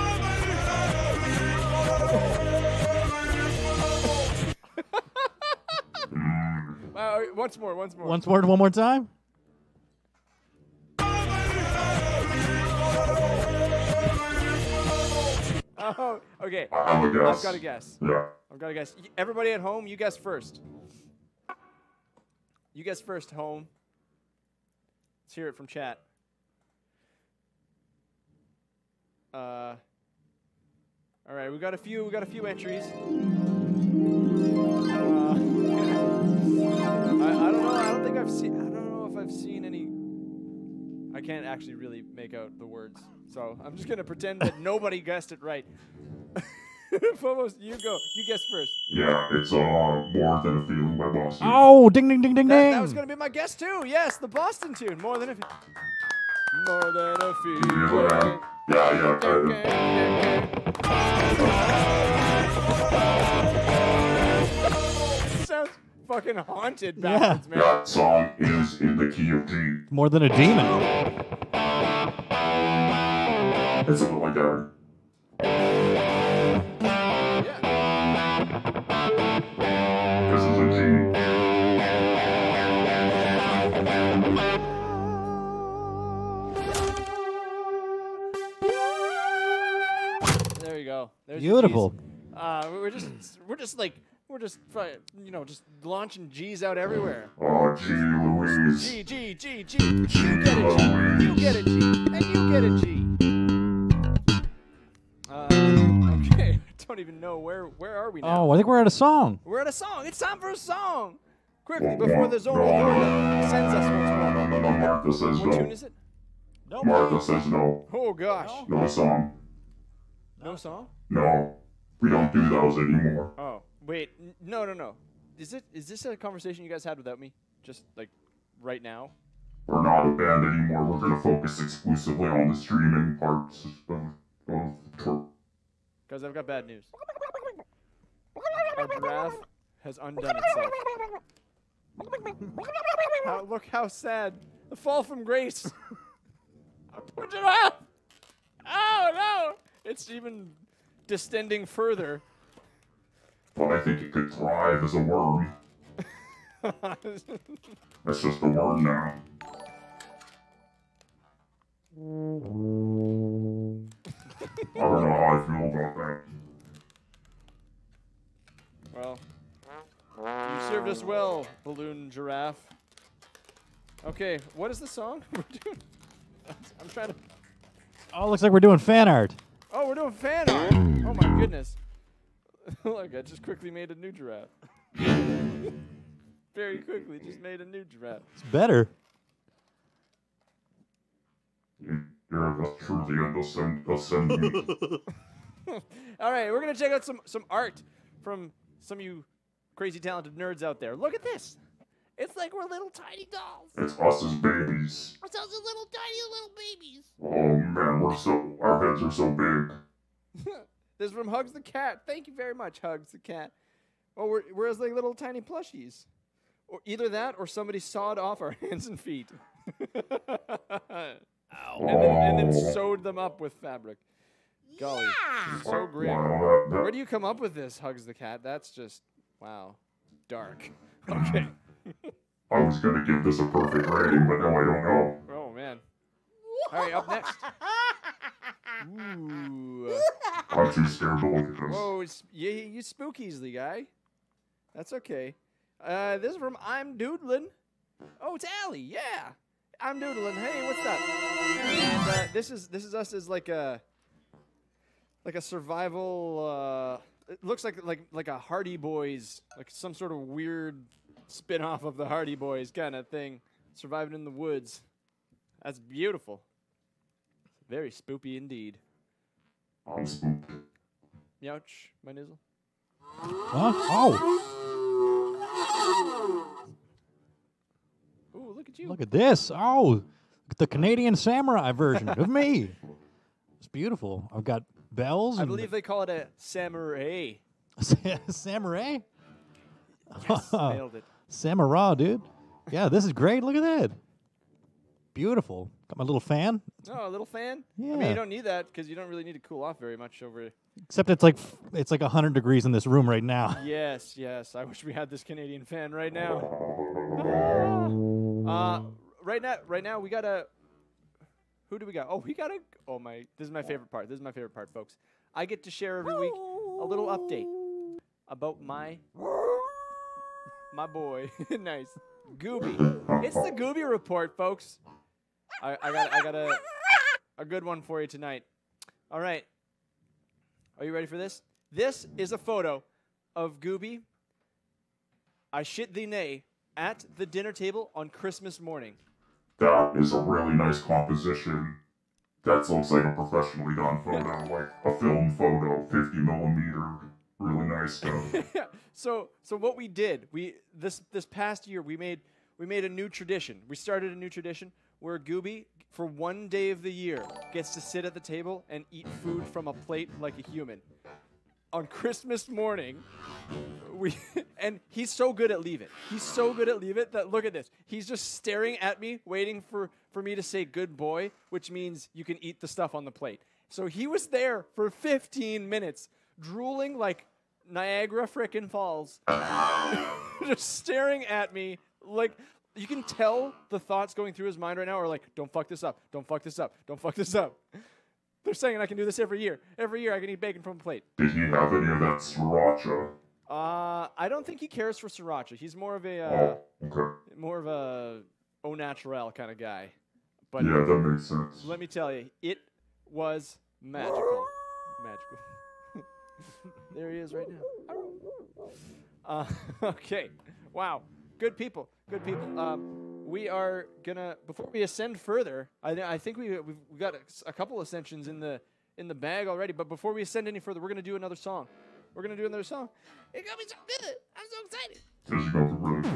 Wow, once more, once more. Once more, one more time. *laughs* Oh, okay. I have a guess. I've got to guess. Yeah. I've got to guess. Everybody at home, you guess first. You guess first, home. Let's hear it from chat. Uh, all right, we got a few. We got a few entries. Uh, *laughs* I, I don't know. I don't think I've seen. I don't know if I've seen any. I can't actually really make out the words, so I'm just gonna pretend that nobody guessed it right. *laughs* Phobos, you go. You guess first. Yeah, it's uh, more than a feeling by Boston. Oh, ding, ding, ding, ding, That, ding. that was going to be my guess too. Yes, the Boston tune. More than a fe- more than a feeling. Yeah, yeah, yeah. Sounds fucking haunted Yeah. backwards, man. That song is in the key of G. More than a demon. It's something like that. This is a G. There you go. There's your Beautiful. Gs. Uh, we're just we're just like we're just you know just launching G's out everywhere. Oh, G. Louise. G G G G. G You get a G. You get a G. And you get a G. Uh, *laughs* okay. I don't even know where where are we now. Oh, I think we're at a song. We're at a song. It's time for a song. Quickly before the zone Lord sends us once No, more. no, no, Martha says What tune no. is it? Martha says no. Oh gosh. No song. No song? No. We don't do those anymore. Oh wait, no no no. Is it is this a conversation you guys had without me? Just like right now? We're not a band anymore. We're gonna focus exclusively on the streaming parts of, of tour. Because I've got bad news. Our giraffe has undone itself. How, look how sad. The fall from grace. *laughs* Poor giraffe. Oh no! It's even distending further. But I think it could thrive as a worm. *laughs* That's just a worm now. I don't know how I feel about that. well, you served us well, balloon giraffe. Okay, what is the song *laughs* we're doing? I'm trying to. Oh, looks like we're doing fan art. Oh, we're doing fan art. Oh my goodness. *laughs* Look, I just quickly made a new giraffe. *laughs* Very quickly, just made a new giraffe. It's better. Yeah, that's *laughs* true. They'll, they'll send, they'll send me. All right, we're gonna check out some some art from some of you crazy talented nerds out there. Look at this. It's like we're little tiny dolls. It's us as babies. We're such a little tiny little babies. Oh man, we're so our heads are so big. *laughs* This is from Hugs the cat. Thank you very much, Hugs the cat. Oh, we're we're as like little tiny plushies, or either that or somebody sawed off our *laughs* hands and feet. *laughs* And then, and then oh. sewed them up with fabric. Golly, so grim. Where do you come up with this, Hugs the cat? That's just wow, dark. Okay. I was gonna give this a perfect rating, but now I don't know. Oh man. All right, up next. Ooh. I'm too scared to look at this. Whoa, you, you spook easily, guy. That's okay. Uh, this is from I'm Doodlin'. Oh, it's Allie. Yeah, I'm Doodlin'. Hey, what's up? And uh, this is this is us as like a like a survival. Uh, it looks like like like a Hardy Boys, like some sort of weird spin-off of the Hardy Boys kind of thing, surviving in the woods. That's beautiful. Very spoopy indeed. Youch, my nizzle. Huh? Oh, Ooh, look at you. look at this. Oh, the Canadian samurai version of me. It's beautiful. I've got bells I believe they call it a samurai. *laughs* samurai. Yes, nailed it. Samurai, dude. Yeah, this is great. Look at that. Beautiful. Got my little fan. Oh, a little fan. Yeah. I mean, Yeah. you don't need that because you don't really need to cool off very much over. Except it's like f- it's like hundred degrees in this room right now. *laughs* Yes, yes. I wish we had this Canadian fan right now. *laughs* Uh, right now, right now we got a. Who do we got? Oh, we got a. Oh my! This is my favorite part. This is my favorite part, folks. I get to share every week a little update about my my boy. *laughs* nice, Gooby. It's the Gooby report, folks. I, I got I got a a good one for you tonight. All right. Are you ready for this? This is a photo of Gooby. I shit thee nay at the dinner table on Christmas morning. That is a really nice composition. That looks like a professionally done photo, like a film photo, 50 millimeter. Really nice stuff. *laughs* yeah. So so what we did, we this this past year we made we made a new tradition. We started a new tradition where Gooby for one day of the year gets to sit at the table and eat food from a plate like a human. On Christmas morning, we *laughs* and he's so good at leave it. He's so good at leave it that look at this. He's just staring at me, waiting for for me to say good boy, which means you can eat the stuff on the plate. So he was there for 15 minutes, drooling like Niagara frickin' Falls, *laughs* just staring at me like you can tell the thoughts going through his mind right now are like, don't fuck this up, don't fuck this up, don't fuck this up. *laughs* They're saying I can do this every year. Every year I can eat bacon from a plate. Did he have any of that sriracha? Uh, I don't think he cares for sriracha. He's more of a uh, Oh, okay. more of a au naturel kind of guy. But Yeah, that makes sense. let me tell you, it was magical. Magical. *laughs* there he is right now. Uh, *laughs* okay. Wow. Good people. Good people. Um, we are gonna before we ascend further. I, I think we we've, we got a couple ascensions in the in the bag already. But before we ascend any further, we're gonna do another song. We're gonna do another song. It's gonna be so good. I'm so excited.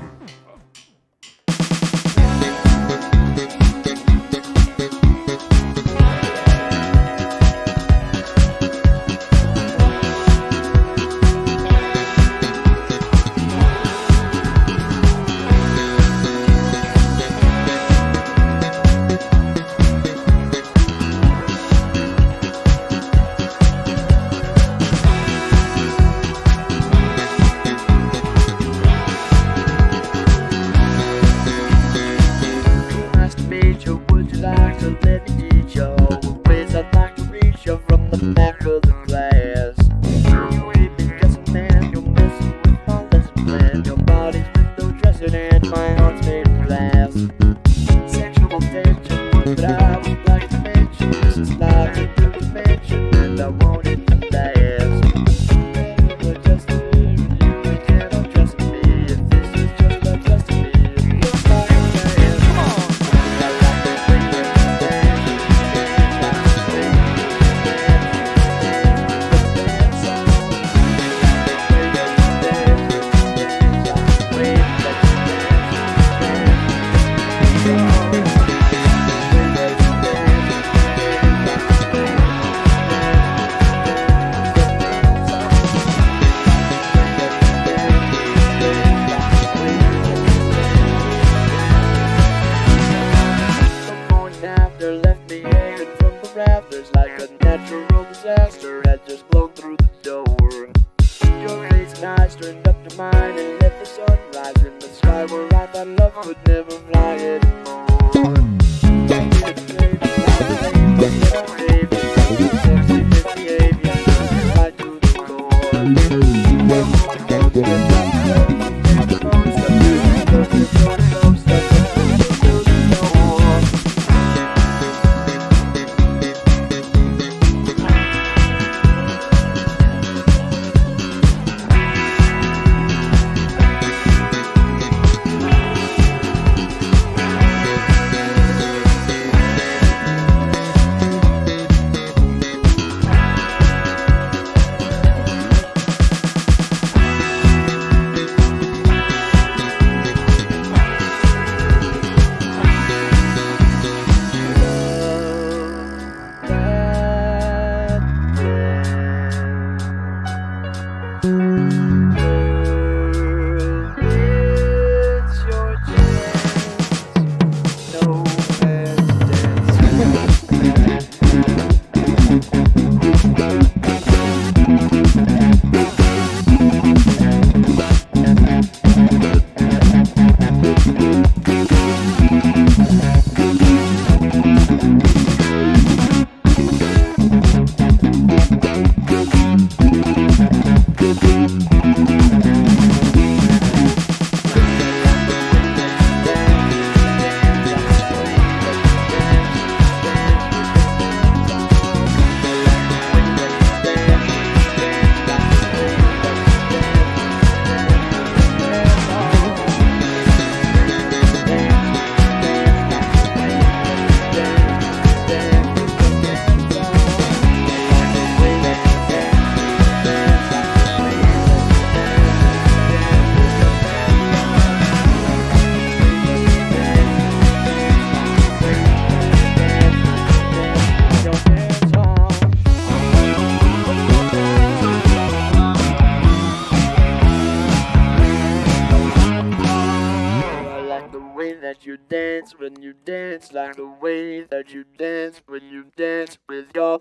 Way you dance when you dance with your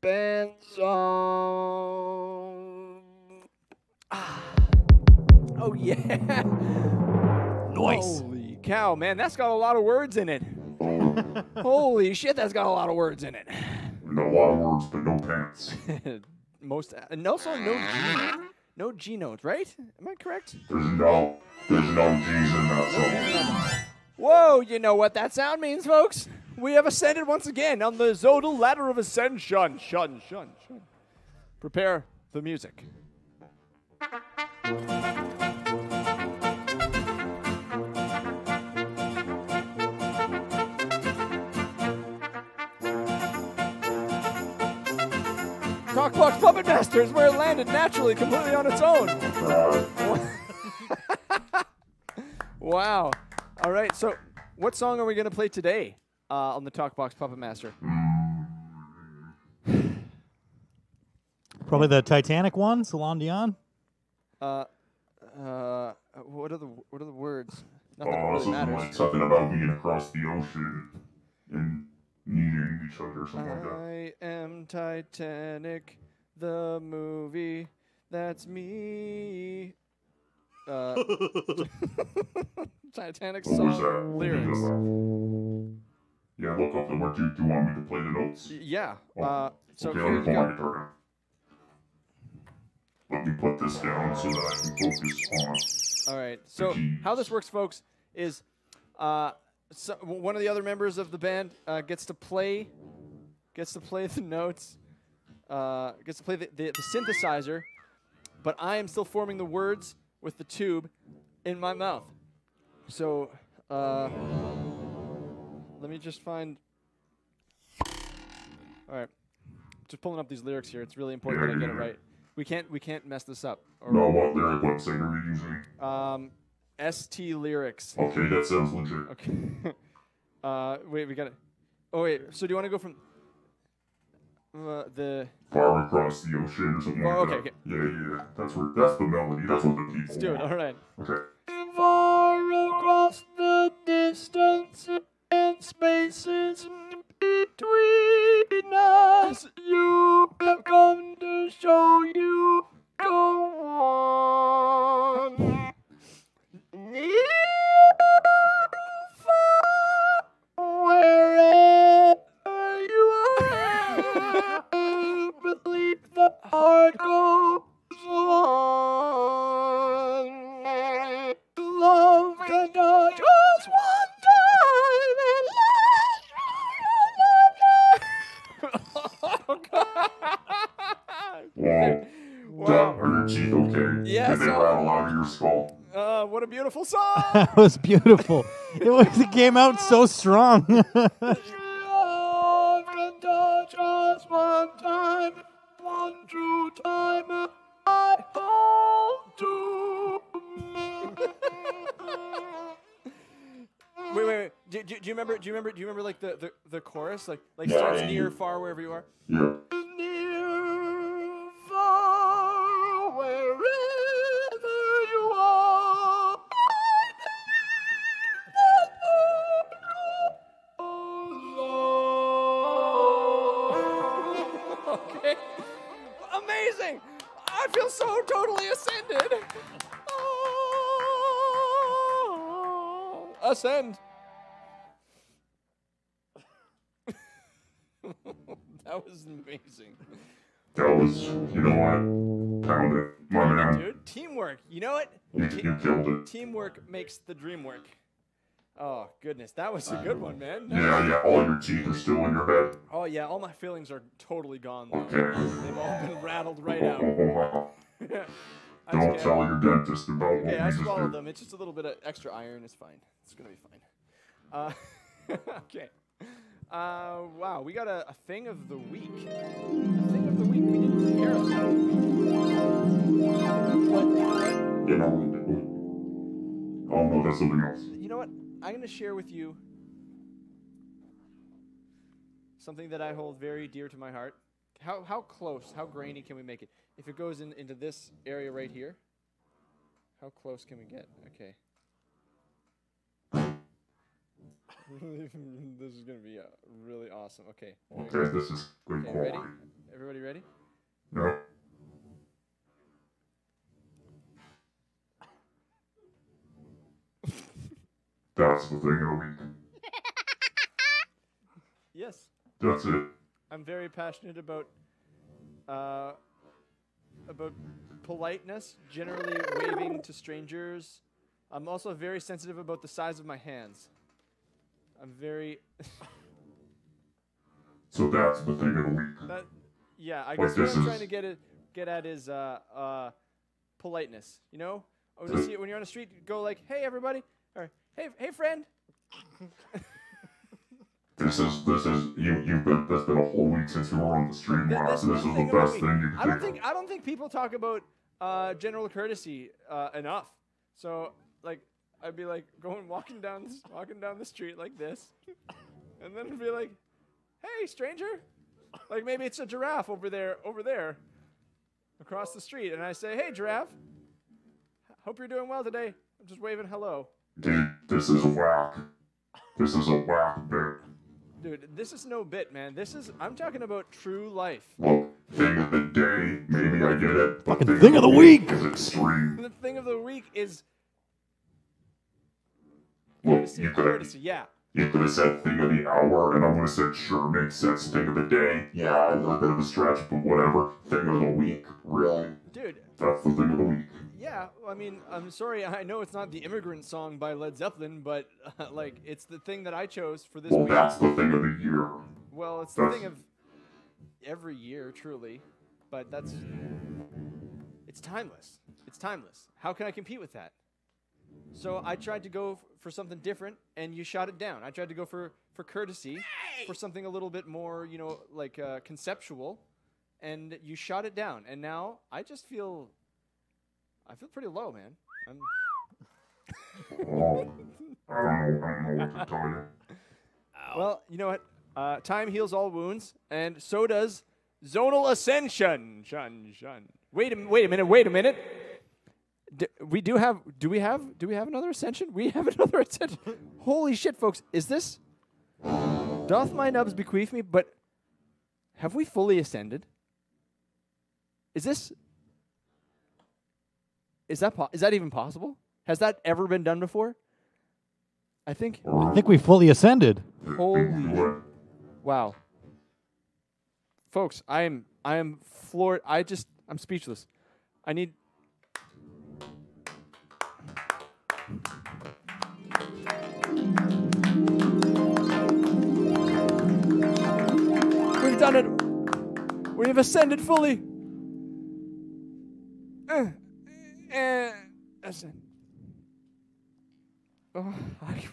pants on. Ah. Oh yeah. Nice. Holy cow, man, that's got a lot of words in it. Holy shit, that's got a lot of words in it. No lot of words, but no pants. *laughs* Most and also no G, no G notes, right? Am I correct? There's no, there's no G's in that song. Whoa, you know what that sound means, folks? We have ascended once again on the zonal ladder of ascension. Shun, shun, shun. Prepare the music. Talkbox Puppet Master is where it landed naturally, completely on its own. *laughs* Wow. All right. So, what song are we going to play today uh, on the Talkbox Puppet Master? Probably the Titanic one, Celine Dion. Uh, uh, what are the what are the words? Not that Oh, really something like something about being across the ocean and needing each other or something like that. I am Titanic, the movie. That's me. Uh, *laughs* *laughs* Titanic What was song lyrics. Yeah, look up the word. Do, do you want me to play the notes? Yeah. Oh, Uh, so okay, let me pull my guitar. Let me put this down so that I can focus on. All right. So how this works, folks, is uh, so one of the other members of the band uh, gets to play, gets to play *laughs* the notes, uh, gets to play the, the, the synthesizer, but I am still forming the words with the tube in my mouth. So uh, let me just find. All right. Just pulling up these lyrics here. It's really important that I get it right. We can't we can't mess this up. Or, No, what lyric website are we using? um, ST lyrics. Okay, that sounds legit. Okay. *laughs* uh, wait, we got it. Oh wait. So do you want to go from uh, the? Far across the ocean or something Oh, like okay, that. Yeah, yeah. That's where. That's the melody. That's what the people Let's do it. All right. Okay. *laughs* was beautiful. it was. It came out so strong. just one time, one true time, I hold to. wait, wait, wait. Do, do, do you remember? Do you remember? Do you remember like the, the, the chorus? Like like starts near, far, wherever you are. Teamwork makes the dream work. Oh, goodness. That was a good one, man. Yeah, yeah. All your teeth are still in your head. Oh, yeah. All my feelings are totally gone, though. Okay. They've all been rattled right out. *laughs* Don't tell your dentist about what Okay, I swallowed them. It's just a little bit of extra iron. It's fine. It's gonna be fine. Uh, *laughs* okay. Uh, wow, we got a, a thing of the week. A thing of the week. We didn't prepare a thing of the week. But, You know, oh no, that's something else. you know what? I'm gonna share with you something that I hold very dear to my heart. How how close? How grainy can we make it? If it goes in, into this area right here, how close can we get? Okay. *laughs* this is gonna be uh, really awesome. Okay. Okay, this is good Okay, ready? quality. Everybody ready? No. That's the thing of the week. Yes. That's it. I'm very passionate about uh, about politeness, generally waving to strangers. I'm also very sensitive about the size of my hands. I'm very *laughs* So that's the thing of the week. that yeah, I Like guess what I'm is- trying to get it get at is uh uh politeness, you know? When you see when you're on the street, go like, "Hey everybody," or "Hey hey friend." This is this is you you've been that's been a whole week since you were on the stream Th- last. this This is the the thing of best thing you I don't think. think I don't think people talk about uh, general courtesy uh, enough. So like I'd be like going walking down s- walking down the street like this, and then it'd be like, "Hey, stranger!" Like maybe it's a giraffe over there over there, across the street, and I say, "Hey, giraffe! Hope you're doing well today. I'm just waving hello." This is whack. This is a whack bit. Dude, this is no bit, man. This is I'm talking about true life. Look, thing of the day, maybe I get it. but Fucking thing of the week. is extreme. The thing of the week is Look, courtesy. you Courtesy, yeah. You could have said thing of the hour, and I would have said sure makes sense. Thing of the day, yeah, a little bit of a stretch, but whatever. Thing of the week, really? Dude, That's the thing of the week. Yeah, I mean, I'm sorry. *laughs* I know it's not the immigrant song by Led Zeppelin, but uh, *laughs* like it's the thing that I chose for this Well, week. that's the thing of the year. Well, it's the thing of every year, truly, but that's it's timeless. It's timeless. How can I compete with that? So I tried to go f- for something different, and you shot it down. I tried to go for for courtesy, for something a little bit more, you know, like uh, conceptual, and you shot it down. And now I just feel, I feel pretty low, man. I'm, I don't know. I don't know what to tell you. Well, you know what? Uh, time heals all wounds, and so does zonal ascension. Shun, shun. Wait a m- wait a minute. Wait a minute. D- we do have. Do we have? Do we have another ascension? We *laughs* have another ascension. Holy shit, folks! Is this? Doth my nubs bequeath me? But have we fully ascended? Is this? Is that po- is that even possible? Has that ever been done before? I think. I think we fully ascended. Holy Wow. Folks, I am I am floored. I just I'm speechless. I need done it. We have ascended fully. Uh, uh, ascend. Oh,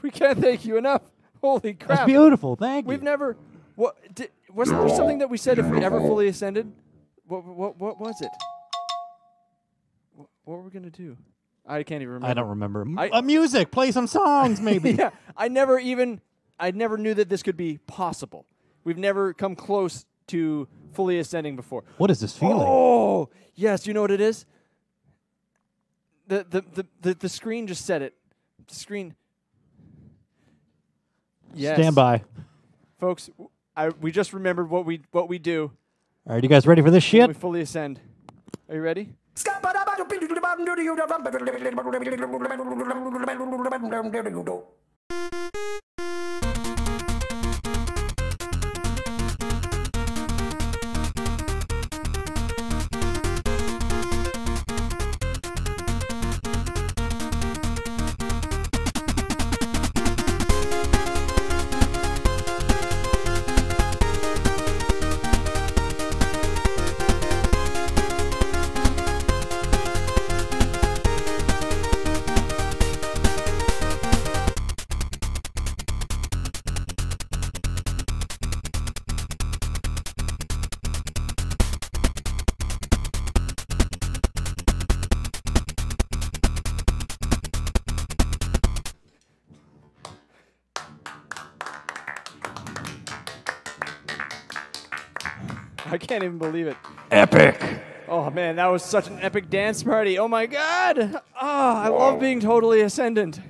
we can't thank you enough. Holy That's crap! beautiful. Thank you. We've never. What did, wasn't there something that we said if we ever fully ascended? What what what was it? What, what were we gonna do? I can't even remember. I don't remember. M- I- uh, music. Play some songs, maybe. *laughs* yeah, I never even I never knew that this could be possible. We've never come close to fully ascending before. What is this feeling? Oh yes, you know what it is. The the the the, the screen just said it. The screen. Yes, Stand by. folks. w- I we just remembered what we what we do All right, you guys ready for this shit? we fully ascend. Are you ready? Can't even believe it. Epic. Oh man, that was such an epic dance party. Oh my god. Oh, I love being totally ascendant.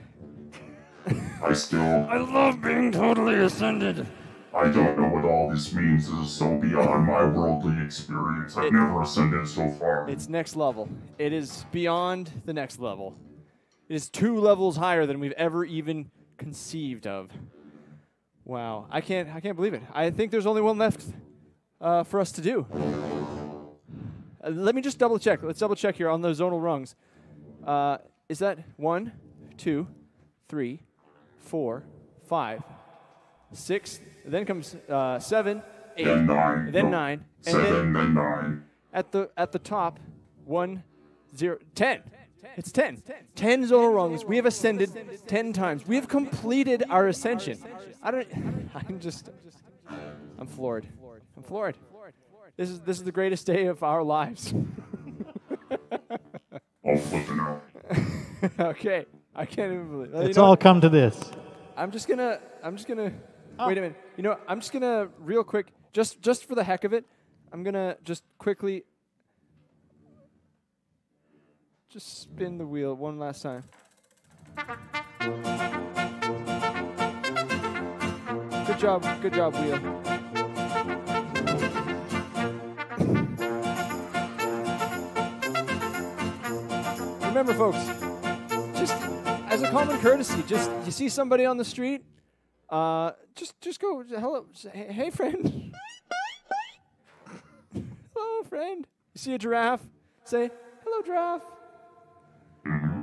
I still, *laughs* I love being totally ascended. I don't know what all this means. This is so beyond my worldly experience. I've It- never ascended so far. It's next level. It is beyond the next level. It is two levels higher than we've ever even conceived of. Wow, I can't I can't believe it. I think there's only one left uh, for us to do. Uh, let me just double check. Let's double check here on those zonal rungs. Uh, is that one, two, three, four, five, six? Then comes uh, seven, eight, then nine. then no, nine, and then then nine. at the at the top, one, zero, ten. It's ten. Ten zonal rungs. We have ascended ten times. We have completed our ascension. I don't. *laughs* I'm just. I'm floored. I'm floored. This is this is the greatest day of our lives. I'll flip it okay, I can't even believe. it. You It's know all come to this. I'm just gonna. I'm just gonna. Oh. Wait a minute. You know. I'm just gonna real quick, just just for the heck of it, I'm gonna just quickly. Just spin the wheel one last time. Good job, good job, wheel. Remember, folks, just as a common courtesy, just you see somebody on the street, uh, just just go hello, say, hey, friend, *laughs* hello friend. You see a giraffe, say hello giraffe.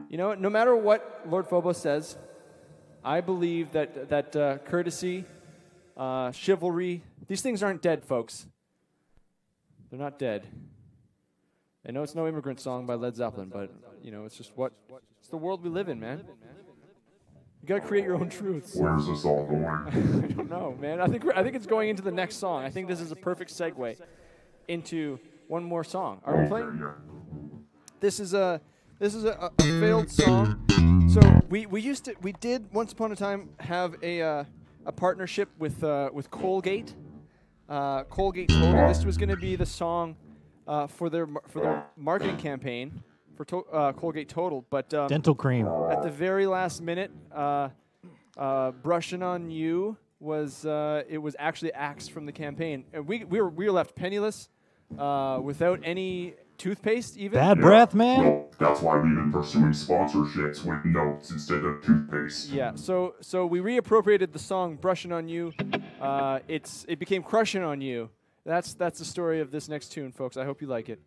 You know, no matter what Lord Phobos says, I believe that that uh, courtesy, uh, chivalry, these things aren't dead, folks. They're not dead. I know it's no immigrant song by Led Zeppelin, but you know, it's just what it's the world we live in, man. You gotta create your own truths. Where's this all going? *laughs* I don't know, man. I think I think it's going into the next song. I think this is a perfect segue into one more song. Are we playing? This is a this is a, a failed song. So we, we used to we did once upon a time have a uh, a partnership with uh, with Colgate. Uh, Colgate Total. This was going to be the song uh, for their for their marketing campaign for to- uh, Colgate Total, but um, Dental cream. at the very last minute, uh, uh, brushing on you was uh, it was actually axed from the campaign, and we we were we were left penniless, uh, without any toothpaste even. Bad breath, man. Well, that's why we've been pursuing sponsorships with notes instead of toothpaste. Yeah, so so we reappropriated the song "Brushing on You." Uh, it's it became "Crushing on You." That's that's the story of this next tune, folks. I hope you like it.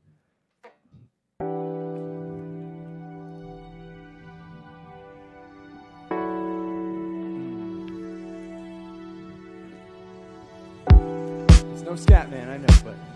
It's no scat, man. I know, but.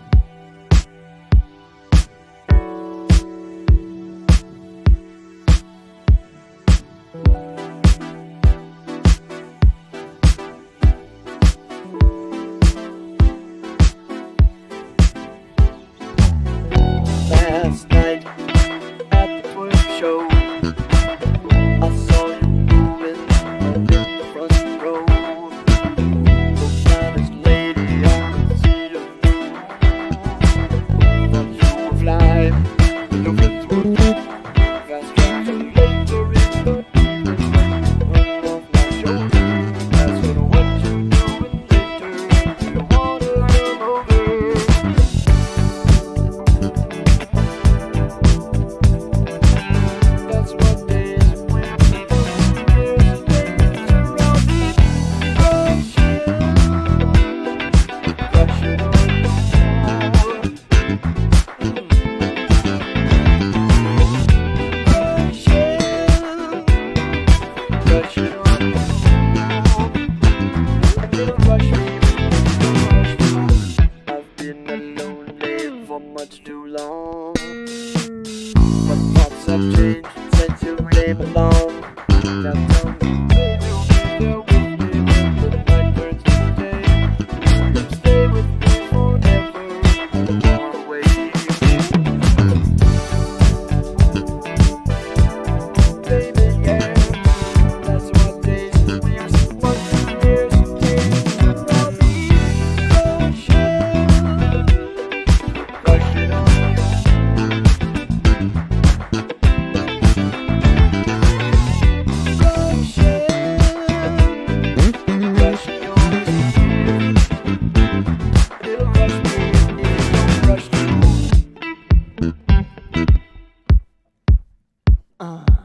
Come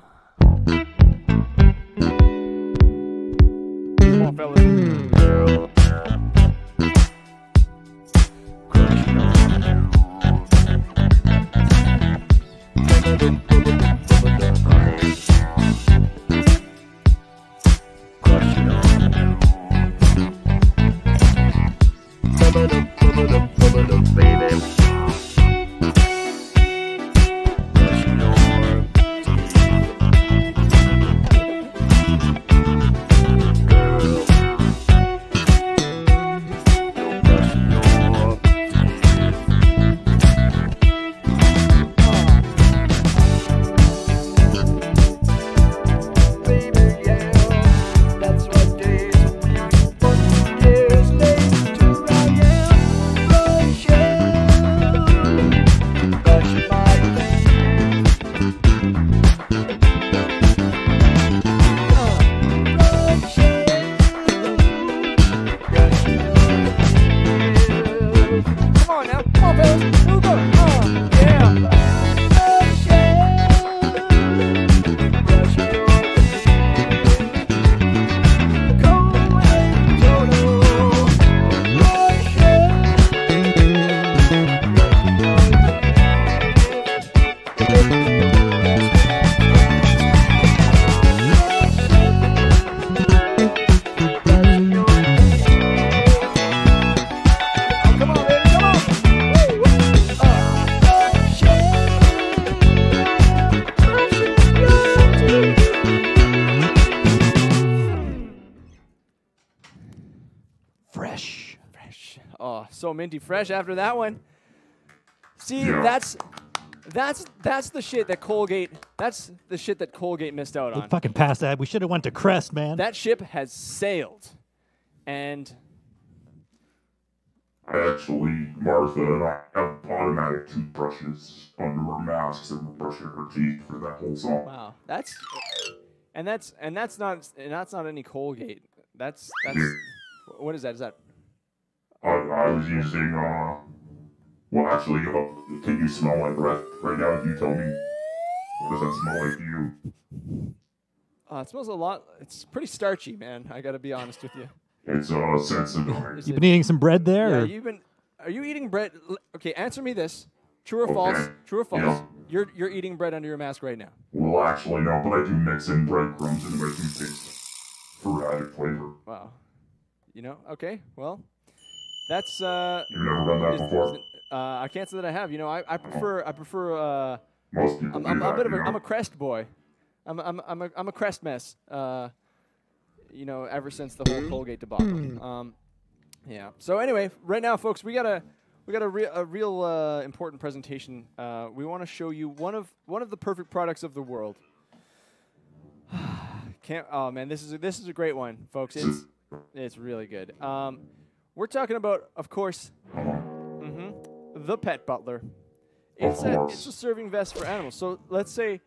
minty fresh after that one. See, Yeah. that's that's that's the shit that Colgate. That's the shit that Colgate missed out on. We Fucking past that. We should have went to Crest, man. That ship has sailed, and Actually, Martha and I have automatic toothbrushes under our masks and we're brushing her teeth for that whole song. wow, that's and that's and that's not and that's not any Colgate. That's that's what is that? Is that I, I was using, uh, well, actually, uh, can you smell my breath right now? If you tell me. What does that smell like to you? Uh, it smells a lot. It's pretty starchy, man. I gotta be honest with you. It's uh, sensitive. Is you it- been eating some bread there? yeah, you've been. Are you eating bread? Okay, answer me this: True or Okay. false? True or false? Yeah. You're you're eating bread under your mask right now. Well, actually, no, but I do mix in breadcrumbs into my toothpaste for added flavor. Wow. You know? Okay. Well, that's. uh You've never done that is- before? is- uh, I can't say that I have. You know, I, I prefer I prefer. Uh, Most people I'm, I'm, that, a bit of you a? I'm a crest boy. I'm I'm I'm a I'm a crest mess. Uh, you know, ever since the whole Colgate debacle. Um, yeah. So anyway, right now, folks, we got a we got a, re- a real uh, important presentation. Uh, we want to show you one of one of the perfect products of the world. *sighs* Can't. Oh man, this is a, this is a great one, folks. It's it's really good. Um, we're talking about, of course, hmm the Pet Butler. It's a, it's a serving vest for animals. So let's say,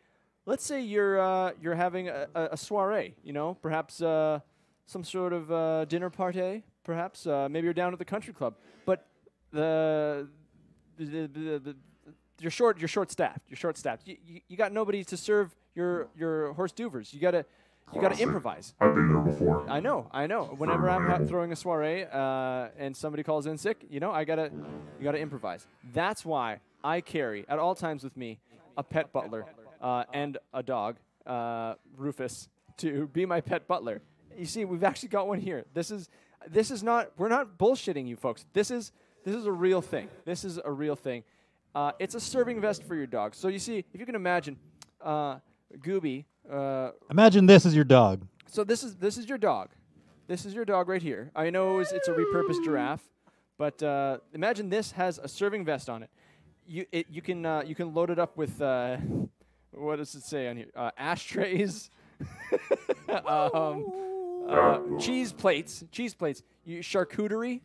let's say you're uh, you're having a, a, soiree. You know, perhaps uh, some sort of uh, dinner party. Perhaps uh, maybe you're down at the country club, but the, the, the, the, you're short. You're short staffed. You're short staffed. You, you, you got nobody to serve your your hors d'oeuvres. You gotta you gotta improvise. I've been there before. I know, I know. Whenever I'm throwing a soiree uh, and somebody calls in sick, you know, I gotta, you gotta improvise. That's why I carry at all times with me a pet butler uh, and a dog, uh, Rufus, to be my pet butler. You see, we've actually got one here. This is this is not we're not bullshitting you folks. This is this is a real thing. This is a real thing. Uh, it's a serving vest for your dog. So you see, if you can imagine, uh, Gooby. Uh, Imagine this is your dog. so this is this is your dog. This is your dog right here. I know it's, it's a repurposed giraffe, but uh, imagine this has a serving vest on it. You it, you can uh, you can load it up with uh, what does it say on here? Uh, ashtrays, *laughs* um, uh, cheese plates, cheese plates, you, charcuterie.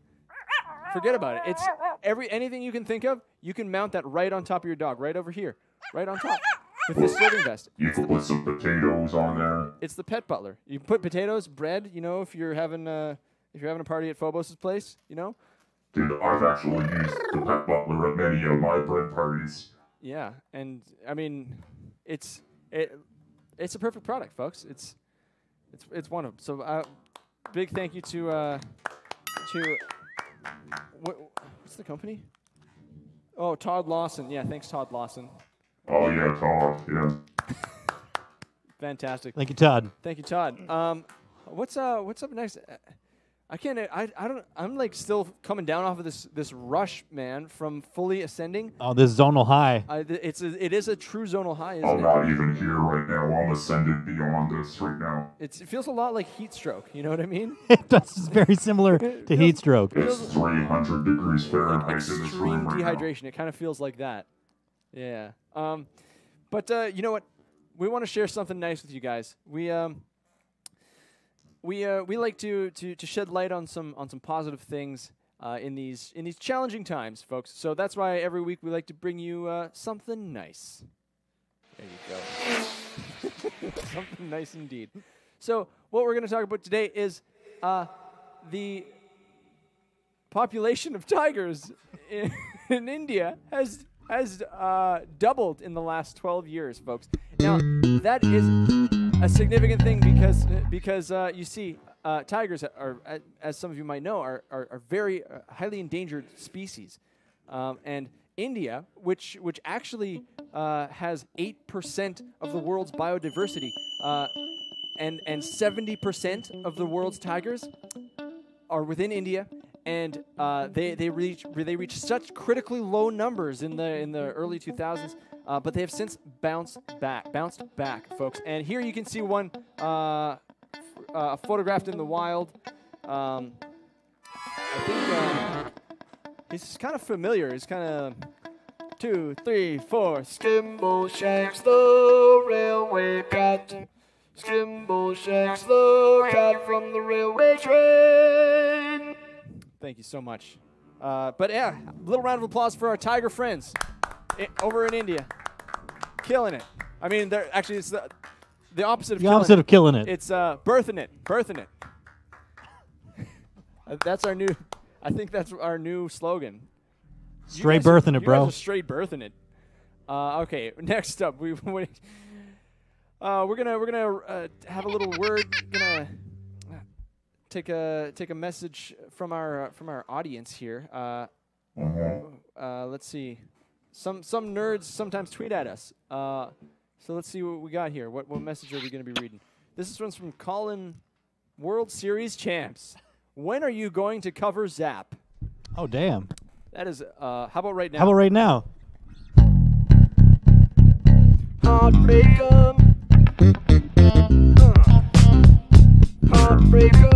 Forget about it. It's every anything you can think of. You can mount that right on top of your dog, right over here, right on top, with this serving vest. You could put some potatoes on there. It's the pet butler. You put potatoes, bread. You know, if you're having uh, if you're having a party at Phobos's place, you know. Dude, I've actually used the pet butler at many of my bread parties. Yeah, and I mean, it's it, it's a perfect product, folks. It's it's it's one of them. So, uh, big thank you to uh, to what, what's the company? Oh, Todd Lawson. Yeah, thanks, Todd Lawson. Oh yeah, Todd, yeah. Fantastic. Thank you, Todd. Thank you, Todd. Um, what's uh, what's up next? Uh, I can't. I, I don't. I'm like still coming down off of this this rush, man, from fully ascending. Oh, this zonal high. I, it's a, it is a true zonal high, isn't I'm it? not even here right now. I'm ascended beyond this right now. It's, it feels a lot like heat stroke. You know what I mean? *laughs* it That's very similar *laughs* to heat stroke. It's 300 degrees Fahrenheit in this Extreme room right now. dehydration. It kind of feels like that. Yeah. Um, but uh, you know what? We want to share something nice with you guys. We um, we uh, we like to, to to shed light on some on some positive things uh, in these in these challenging times, folks. So that's why every week we like to bring you uh, something nice. There you go. *laughs* something nice indeed. So what we're going to talk about today is uh, the population of tigers *laughs* in, in India has has uh, doubled in the last 12 years, folks. Now that is a significant thing because because uh, you see, uh, tigers are, as some of you might know, are are, are very uh, highly endangered species, um, and India, which which actually uh, has eight percent of the world's biodiversity, uh, and and 70 percent of the world's tigers are within India, and uh, they they reach they reach such critically low numbers in the in the early 2000s, uh, but they have since bounced back, bounced back, folks. And here you can see one uh, uh, photographed in the wild. Um, I think uh, he's kind of familiar. He's kind of two, three, four. Skimbleshanks the railway cat. Skimbleshanks the cat from the railway train. Thank you so much. Uh, but yeah, a little round of applause for our tiger friends i- over in India, killing it. I mean, they're actually it's the, the opposite of The killing opposite it. of killing it. It's uh, birthing it, birthing it. *laughs* Uh, that's our new. I think that's our new slogan. Straight are- birthing it, bro. Straight birthing it. Uh, okay, *laughs* next up, we, *laughs* we uh, we're gonna we're gonna uh, have a little word. Gonna take a take a message from our uh, from our audience here. Uh, uh, let's see. Some some nerds sometimes tweet at us. Uh, so let's see what we got here. What what message are we going to be reading? This one's from Colin, World Series champs. When are you going to cover Zap? oh, damn. That is. Uh, how about right now? How about right now? Heartbreak 'em.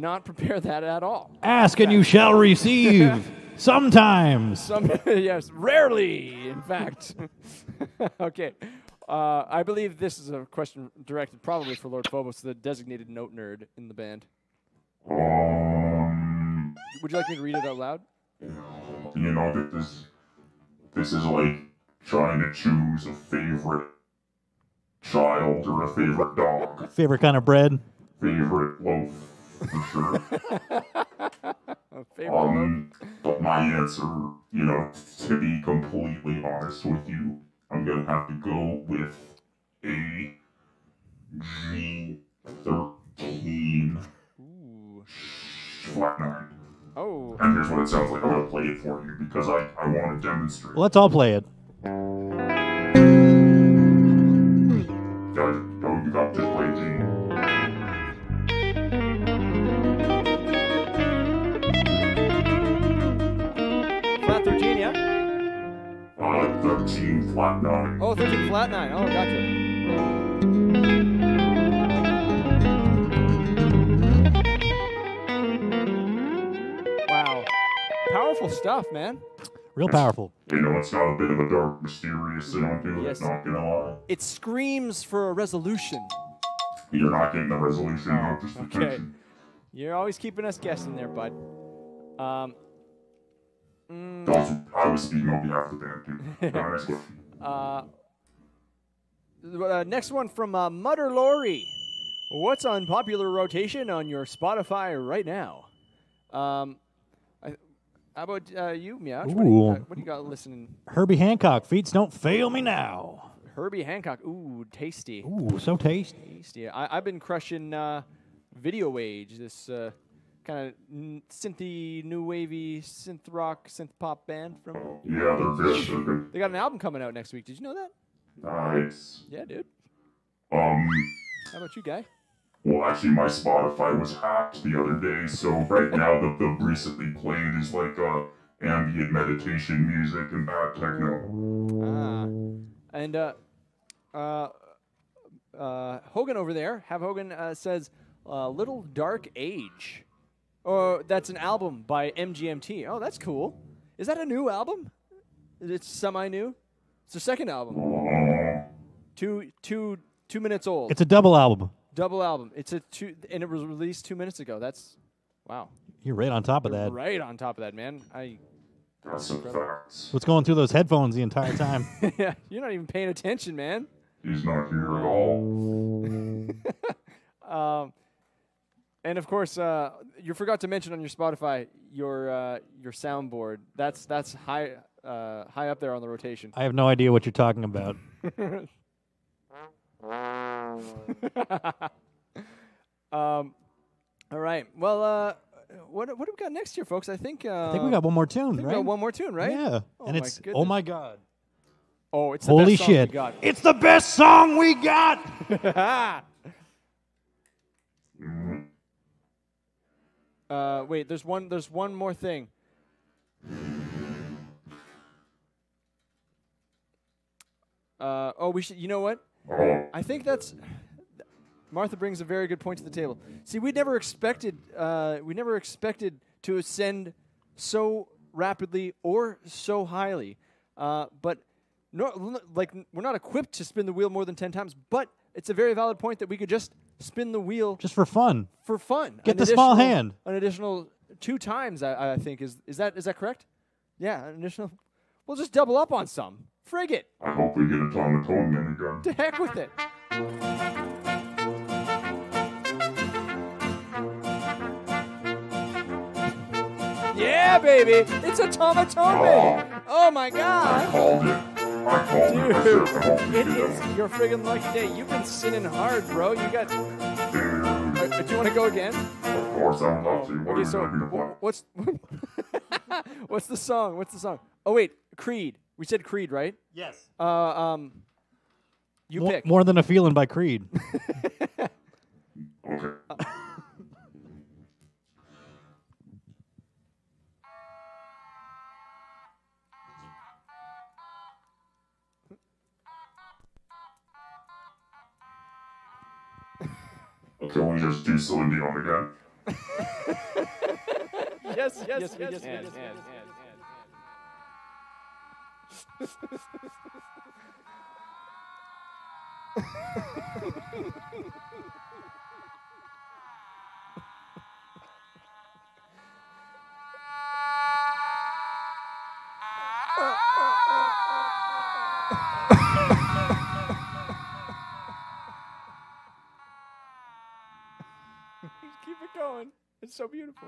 Not prepare that at all. Ask and you shall receive. *laughs* Sometimes. Some *laughs* yes, rarely, in fact. *laughs* okay. Uh, I believe this is a question directed probably for Lord Phobos, the designated note nerd in the band. Um, Would you like me to read it out loud? you know, that this this is like trying to choose a favorite child or a favorite dog, Favorite kind of bread? favorite loaf for sure. A favorite loaf? Um, but my answer, you know, to be completely honest with you, I'm gonna have to go with a G13 flat nine. Oh. And here's what it sounds like. I'm gonna play it for you because I, I want to demonstrate. Let's all play it. Guys, oh, Uh, 13 flat nine. Oh, 13 flat 9. Oh, gotcha. Wow. Powerful stuff, man. Real powerful. You know, it's got a bit of a dark, mysterious sound to it. Yes. Not gonna lie. It screams for a resolution. You're not getting the resolution, Oh, just the okay. tension. You're always keeping us guessing there, bud. Um, mm, Also, I was speaking on behalf of the band too. Uh, next question. uh, uh, next one from uh, Mutter Lori. What's on popular rotation on your Spotify right now? Um, I, how about uh, you, Meow? What, do you Ooh. got- what do you got listening? Herbie Hancock, feats don't fail me now. Herbie Hancock. Ooh, tasty. Ooh, so tasty. Tasty. I, I've been crushing uh, Video Age, this uh, kind of synthy, new wavy, synth rock, synth pop band from. Yeah, they're good. They're good. They got an album coming out next week. Did you know that? Nice. Yeah, dude. Um, How about you, guy? well, actually, my Spotify was hacked the other day, so right now the, the recently played is like uh, ambient meditation music and bad techno. Ah. And uh, uh, uh, Hogan over there, Havve Hogan uh, says, uh, "Little Dark Age." Oh, that's an album by MGMT. Oh, that's cool. Is that a new album? It's semi-new. It's their second album. Two two two minutes old. It's a double album. double album. It's a two, and it was released two minutes ago. That's wow. You're right on top of You're that. right on top of that, man. I that's some facts. What's going through those headphones the entire time? *laughs* yeah, you're not even paying attention, man. He's not here at all. *laughs* Um, and of course, uh, you forgot to mention on your Spotify your uh, your soundboard. That's that's high uh, high up there on the rotation. I have no idea what you're talking about. *laughs* um, all right. Well, uh, what what do we got next here, folks? I think uh, I think we got one more tune, think we got one more tune, right? Yeah, Oh and my it's oh my god! Oh, it's the Holy best song we shit! got. It's the best song we got. *laughs* uh, wait, there's one. There's one more thing. Uh, oh, we should. You know what? I think that's. Martha brings a very good point to the table. See, we never expected. Uh, we never expected to ascend so rapidly or so highly. Uh, but like we're not equipped to spin the wheel more than ten times. But it's a very valid point that we could just spin the wheel Just for fun. for fun. Get An the small hand. An additional two times. I, I think is is that is that correct? Yeah, an additional. We'll just double up on some. Frig it. I hope we get a ton of tone minigun. To heck with it. Yeah, baby! It's a tomatome! Oh. oh my I god! Called it. I called it. I Dude, said, I hope we it get is your friggin' lucky day. You've been sinning hard, bro. You got. Dude, Uh, do you want to go again? of course, I would love to. What Okay, are so you going to play? what's *laughs* what's the song? What's the song? Oh wait, Creed. We said Creed, right? Yes. Uh, um, you More, pick. more than a feeling by Creed. *laughs* Okay. Can we just do Celine Dion again? *laughs* Yes, yes, yes, yes, yes, Keep *laughs* It's so beautiful.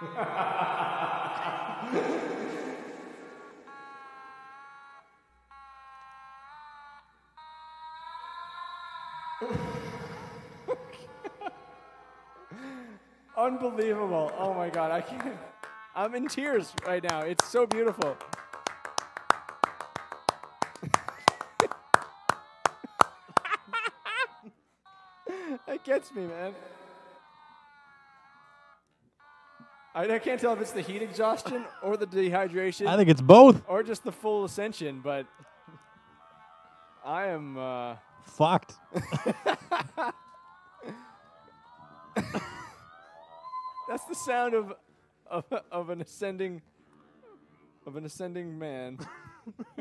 *laughs* Unbelievable. Oh my god, I can't. I'm in tears right now. It's so beautiful. *laughs* that gets me, man. I, I can't tell if it's the heat exhaustion or the dehydration I think it's both. or just the full ascension, but I am. Uh, Fucked. *laughs* *laughs* That's the sound of of, of an ascending of an ascending man. *laughs*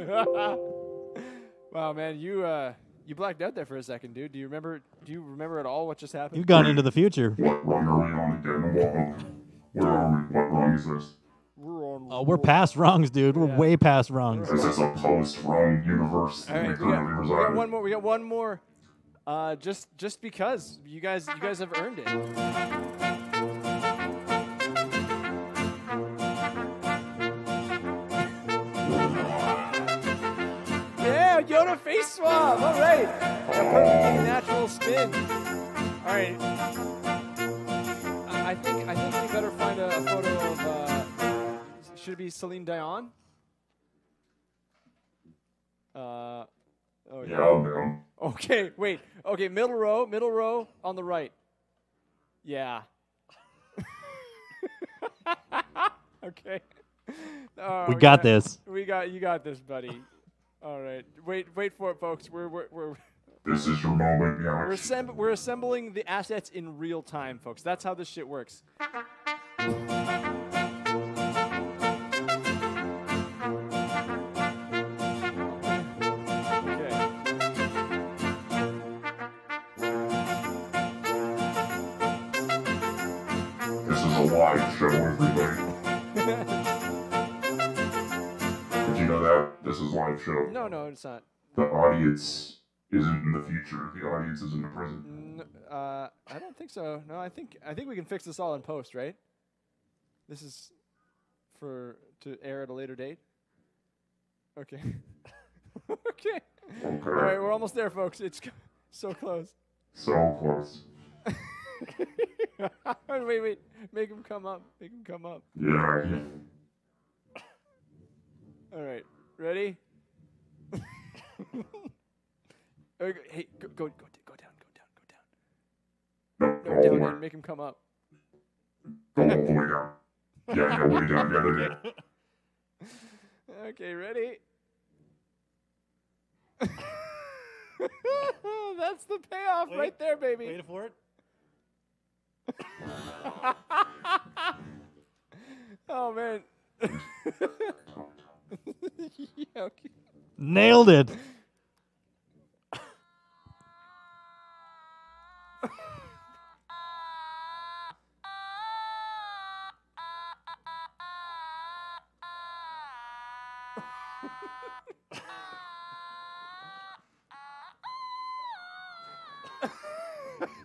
wow, man, you uh you blacked out there for a second, dude. Do you remember do you remember at all what just happened? You've gone into the future. What rung are we on again? What, where are we? What rung is this? we're on Oh, we're past rungs, dude. We're Yeah. way past rungs. This is a post-rung universe All that we right, we got, currently we got reside one in? more. We got one more. Uh, just just because you guys you guys have earned it. Yeah, Yoda face swap. All right, a perfectly natural spin. All right. I I think I think we better find a, a photo of. Uh, should it be Celine Dion? Uh, oh Yeah, man. Okay, wait. Okay, middle row, middle row on the right. Yeah. *laughs* okay. Oh, We got got- this. We got you got this, buddy. All right. Wait, wait for it, folks. We're we're we're *laughs* This is your moment, we're, assemb- we're assembling the assets in real time, folks. That's how this shit works. Show. No, no, it's not. The audience isn't in the future. The audience is in the present. N- uh, I don't think so. No, I think I think we can fix this all in post, right? This is for to air at a later date. Okay. *laughs* okay. okay. All right, we're almost there, folks. It's c- so close. So close. *laughs* wait, wait. Make him come up. Make him come up. Yeah. All right. Ready? *laughs* Okay, hey, go, go, go, d- go down, go down, go down. No, No, all the down way. again. Make him come up. Go all the way down. Yeah, yeah, way down. Yeah, there you. *laughs* Okay, ready? *laughs* That's the payoff right there, baby. Wait for it. Oh man. yeah, okay. Nailed it.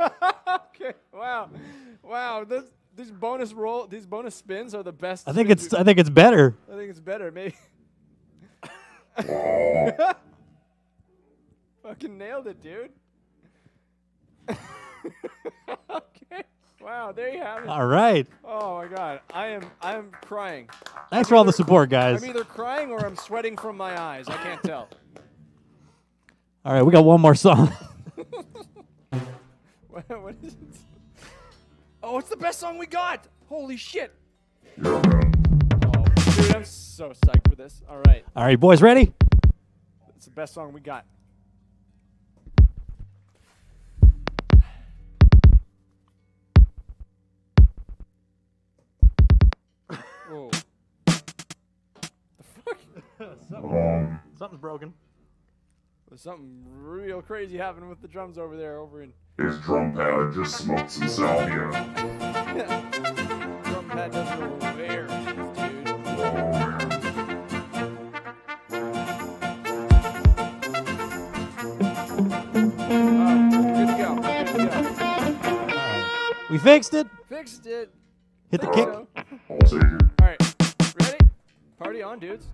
okay. Wow. Wow. This these bonus roll these bonus spins are the best. I think it's I think it's better. I think it's better. Maybe. *laughs* Fucking nailed it, dude. *laughs* okay. Wow, there you have it. All right. Oh my god. I am I am crying. Thanks for all the support, guys. I'm either crying or I'm sweating from my eyes. I can't tell. All right, we got one more song. what, *laughs* what is it? Oh, it's the best song we got. Holy shit. Yeah, man. Oh, dude, I'm so psyched for this. All right. All right, boys, ready? It's the best song we got. Whoa. The fuck? Um, Something's broken. There's something real crazy happening with the drums over there, over in His drum pad just smoked some salvia. *laughs* fixed it. Fixed it. Hit the kick. we. I'll take it. Alright, ready? Party on, dudes.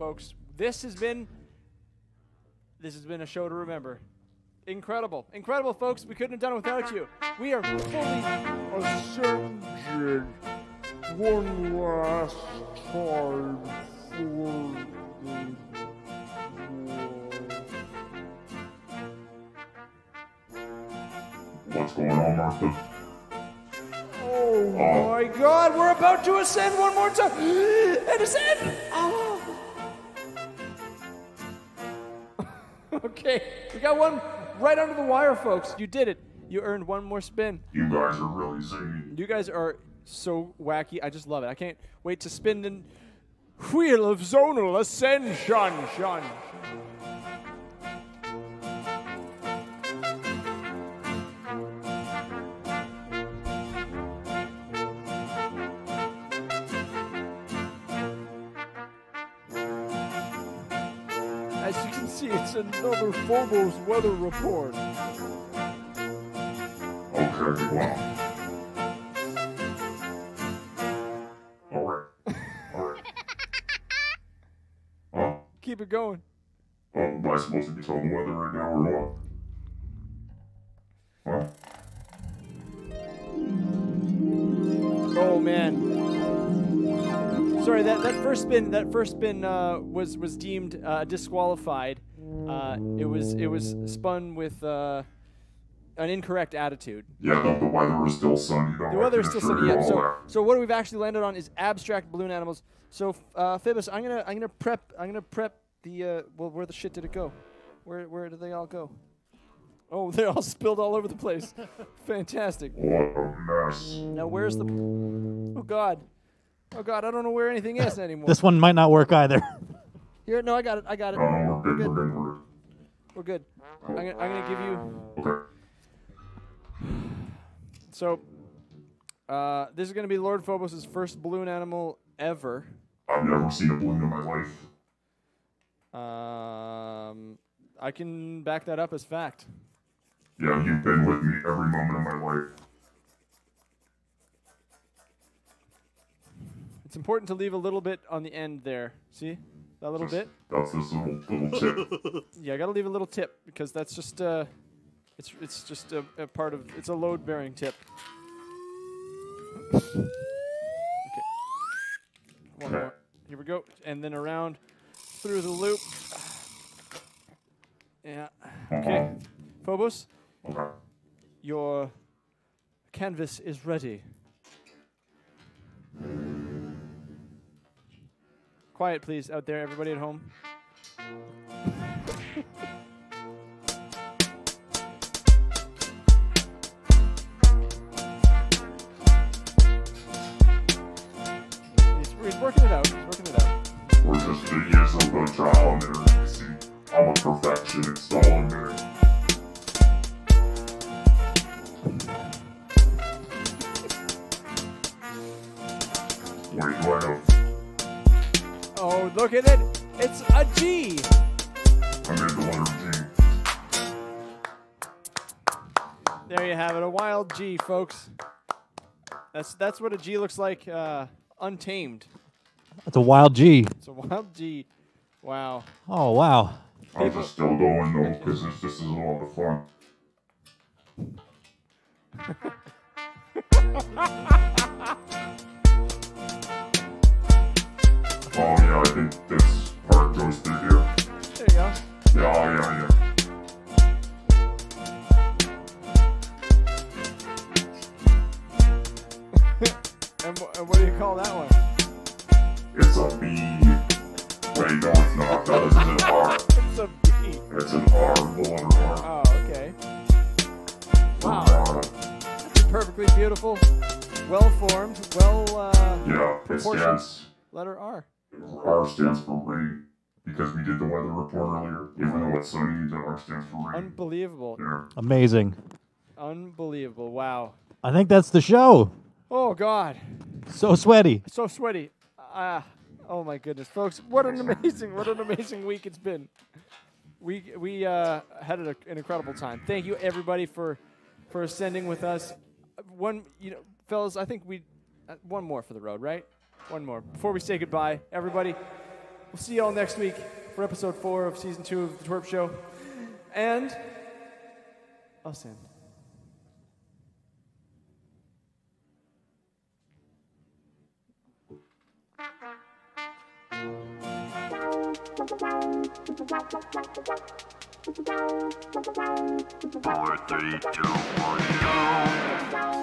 Folks. This has been this has been a show to remember. Incredible. Incredible, folks. We couldn't have done it without you. We are fully Ascended one last time for What's going on, Martha? Oh my god, we're about to ascend one more time. *gasps* And ascend! Oh. *laughs* okay, we got one right under the wire, folks. You did it. You earned one more spin. You guys are really zany. You guys are so wacky. I just love it. I can't wait to spin the wheel of zonal ascension. It's another Phobos weather report. Okay, wow. Alright. Alright. Keep it going. uh, am I supposed to be telling weather right now or what? Huh? Oh man. Sorry, that, that first spin that first spin uh, was was deemed uh, disqualified. Uh, it was it was spun with uh, an incorrect attitude. Yeah, the, the weather is still sunny though. The I weather is still sunny. Yeah. So that. so what we've actually landed on is abstract balloon animals. So uh, Phobos, I'm gonna I'm gonna prep I'm gonna prep the uh, well where the shit did it go? Where where did they all go? Oh, *laughs* they're all spilled all over the place. *laughs* Fantastic. What a mess. Now where's the? Oh God, oh God, I don't know where anything is *laughs* anymore. This one might not work either. Here, no, I got it. I got it. No, we're good, Good. we're good, we're good. We're good. I'm gonna, I'm gonna give you. Okay. So, uh, this is gonna be Lord Phobos' first balloon animal ever. I've never seen a balloon in my life. Um, I can back that up as fact. Yeah, you've been with me every moment of my life. It's important to leave a little bit on the end there. See that little bit? That's this little, little tip. *laughs* Yeah, I gotta leave a little tip because that's just uh, it's it's just a, a part of it's a load bearing tip. Okay. One more. Here we go, and then around through the loop. Yeah. Okay. Phobos, Okay. your canvas is ready. Quiet, please, out there, everybody at home. He's, he's working it out. He's working it out. We're just of see, I'm a perfectionist, all Oh, look at it! It's a G. I made the letter G. There you have it, a wild G, folks. That's that's what a G looks like, uh, untamed. That's a wild G. It's a wild G. Wow. Oh wow. I'm just still going though, because this, this is a lot of fun. *laughs* oh yeah, I think this part goes through here. There you go. Yeah, yeah, yeah. *laughs* And, wh- and what do you call that one? It's a B. Wait, no, it's not. That is an R. *laughs* It's a B. It's an R. Oh, okay. Wow. Uh, Perfectly beautiful, well formed, well uh, yeah, it Proportions. stands. letter R. R stands for rain. Because we did the weather report earlier. Even though it's sunny, the R stands for rain. Unbelievable. Yeah. Amazing. Unbelievable. Wow. I think that's the show. Oh God. So sweaty. So sweaty. Ah. oh my goodness, folks! What an amazing, what an amazing week it's been. We we uh, had an, an incredible time. Thank you everybody for for ascending with us. One, you know, fellas, I think we uh, one more for the road, right? One more before we say goodbye, everybody. We'll see you all next week for episode four of season two of the TWRP Show, and ascend. Four, three, two, one, go.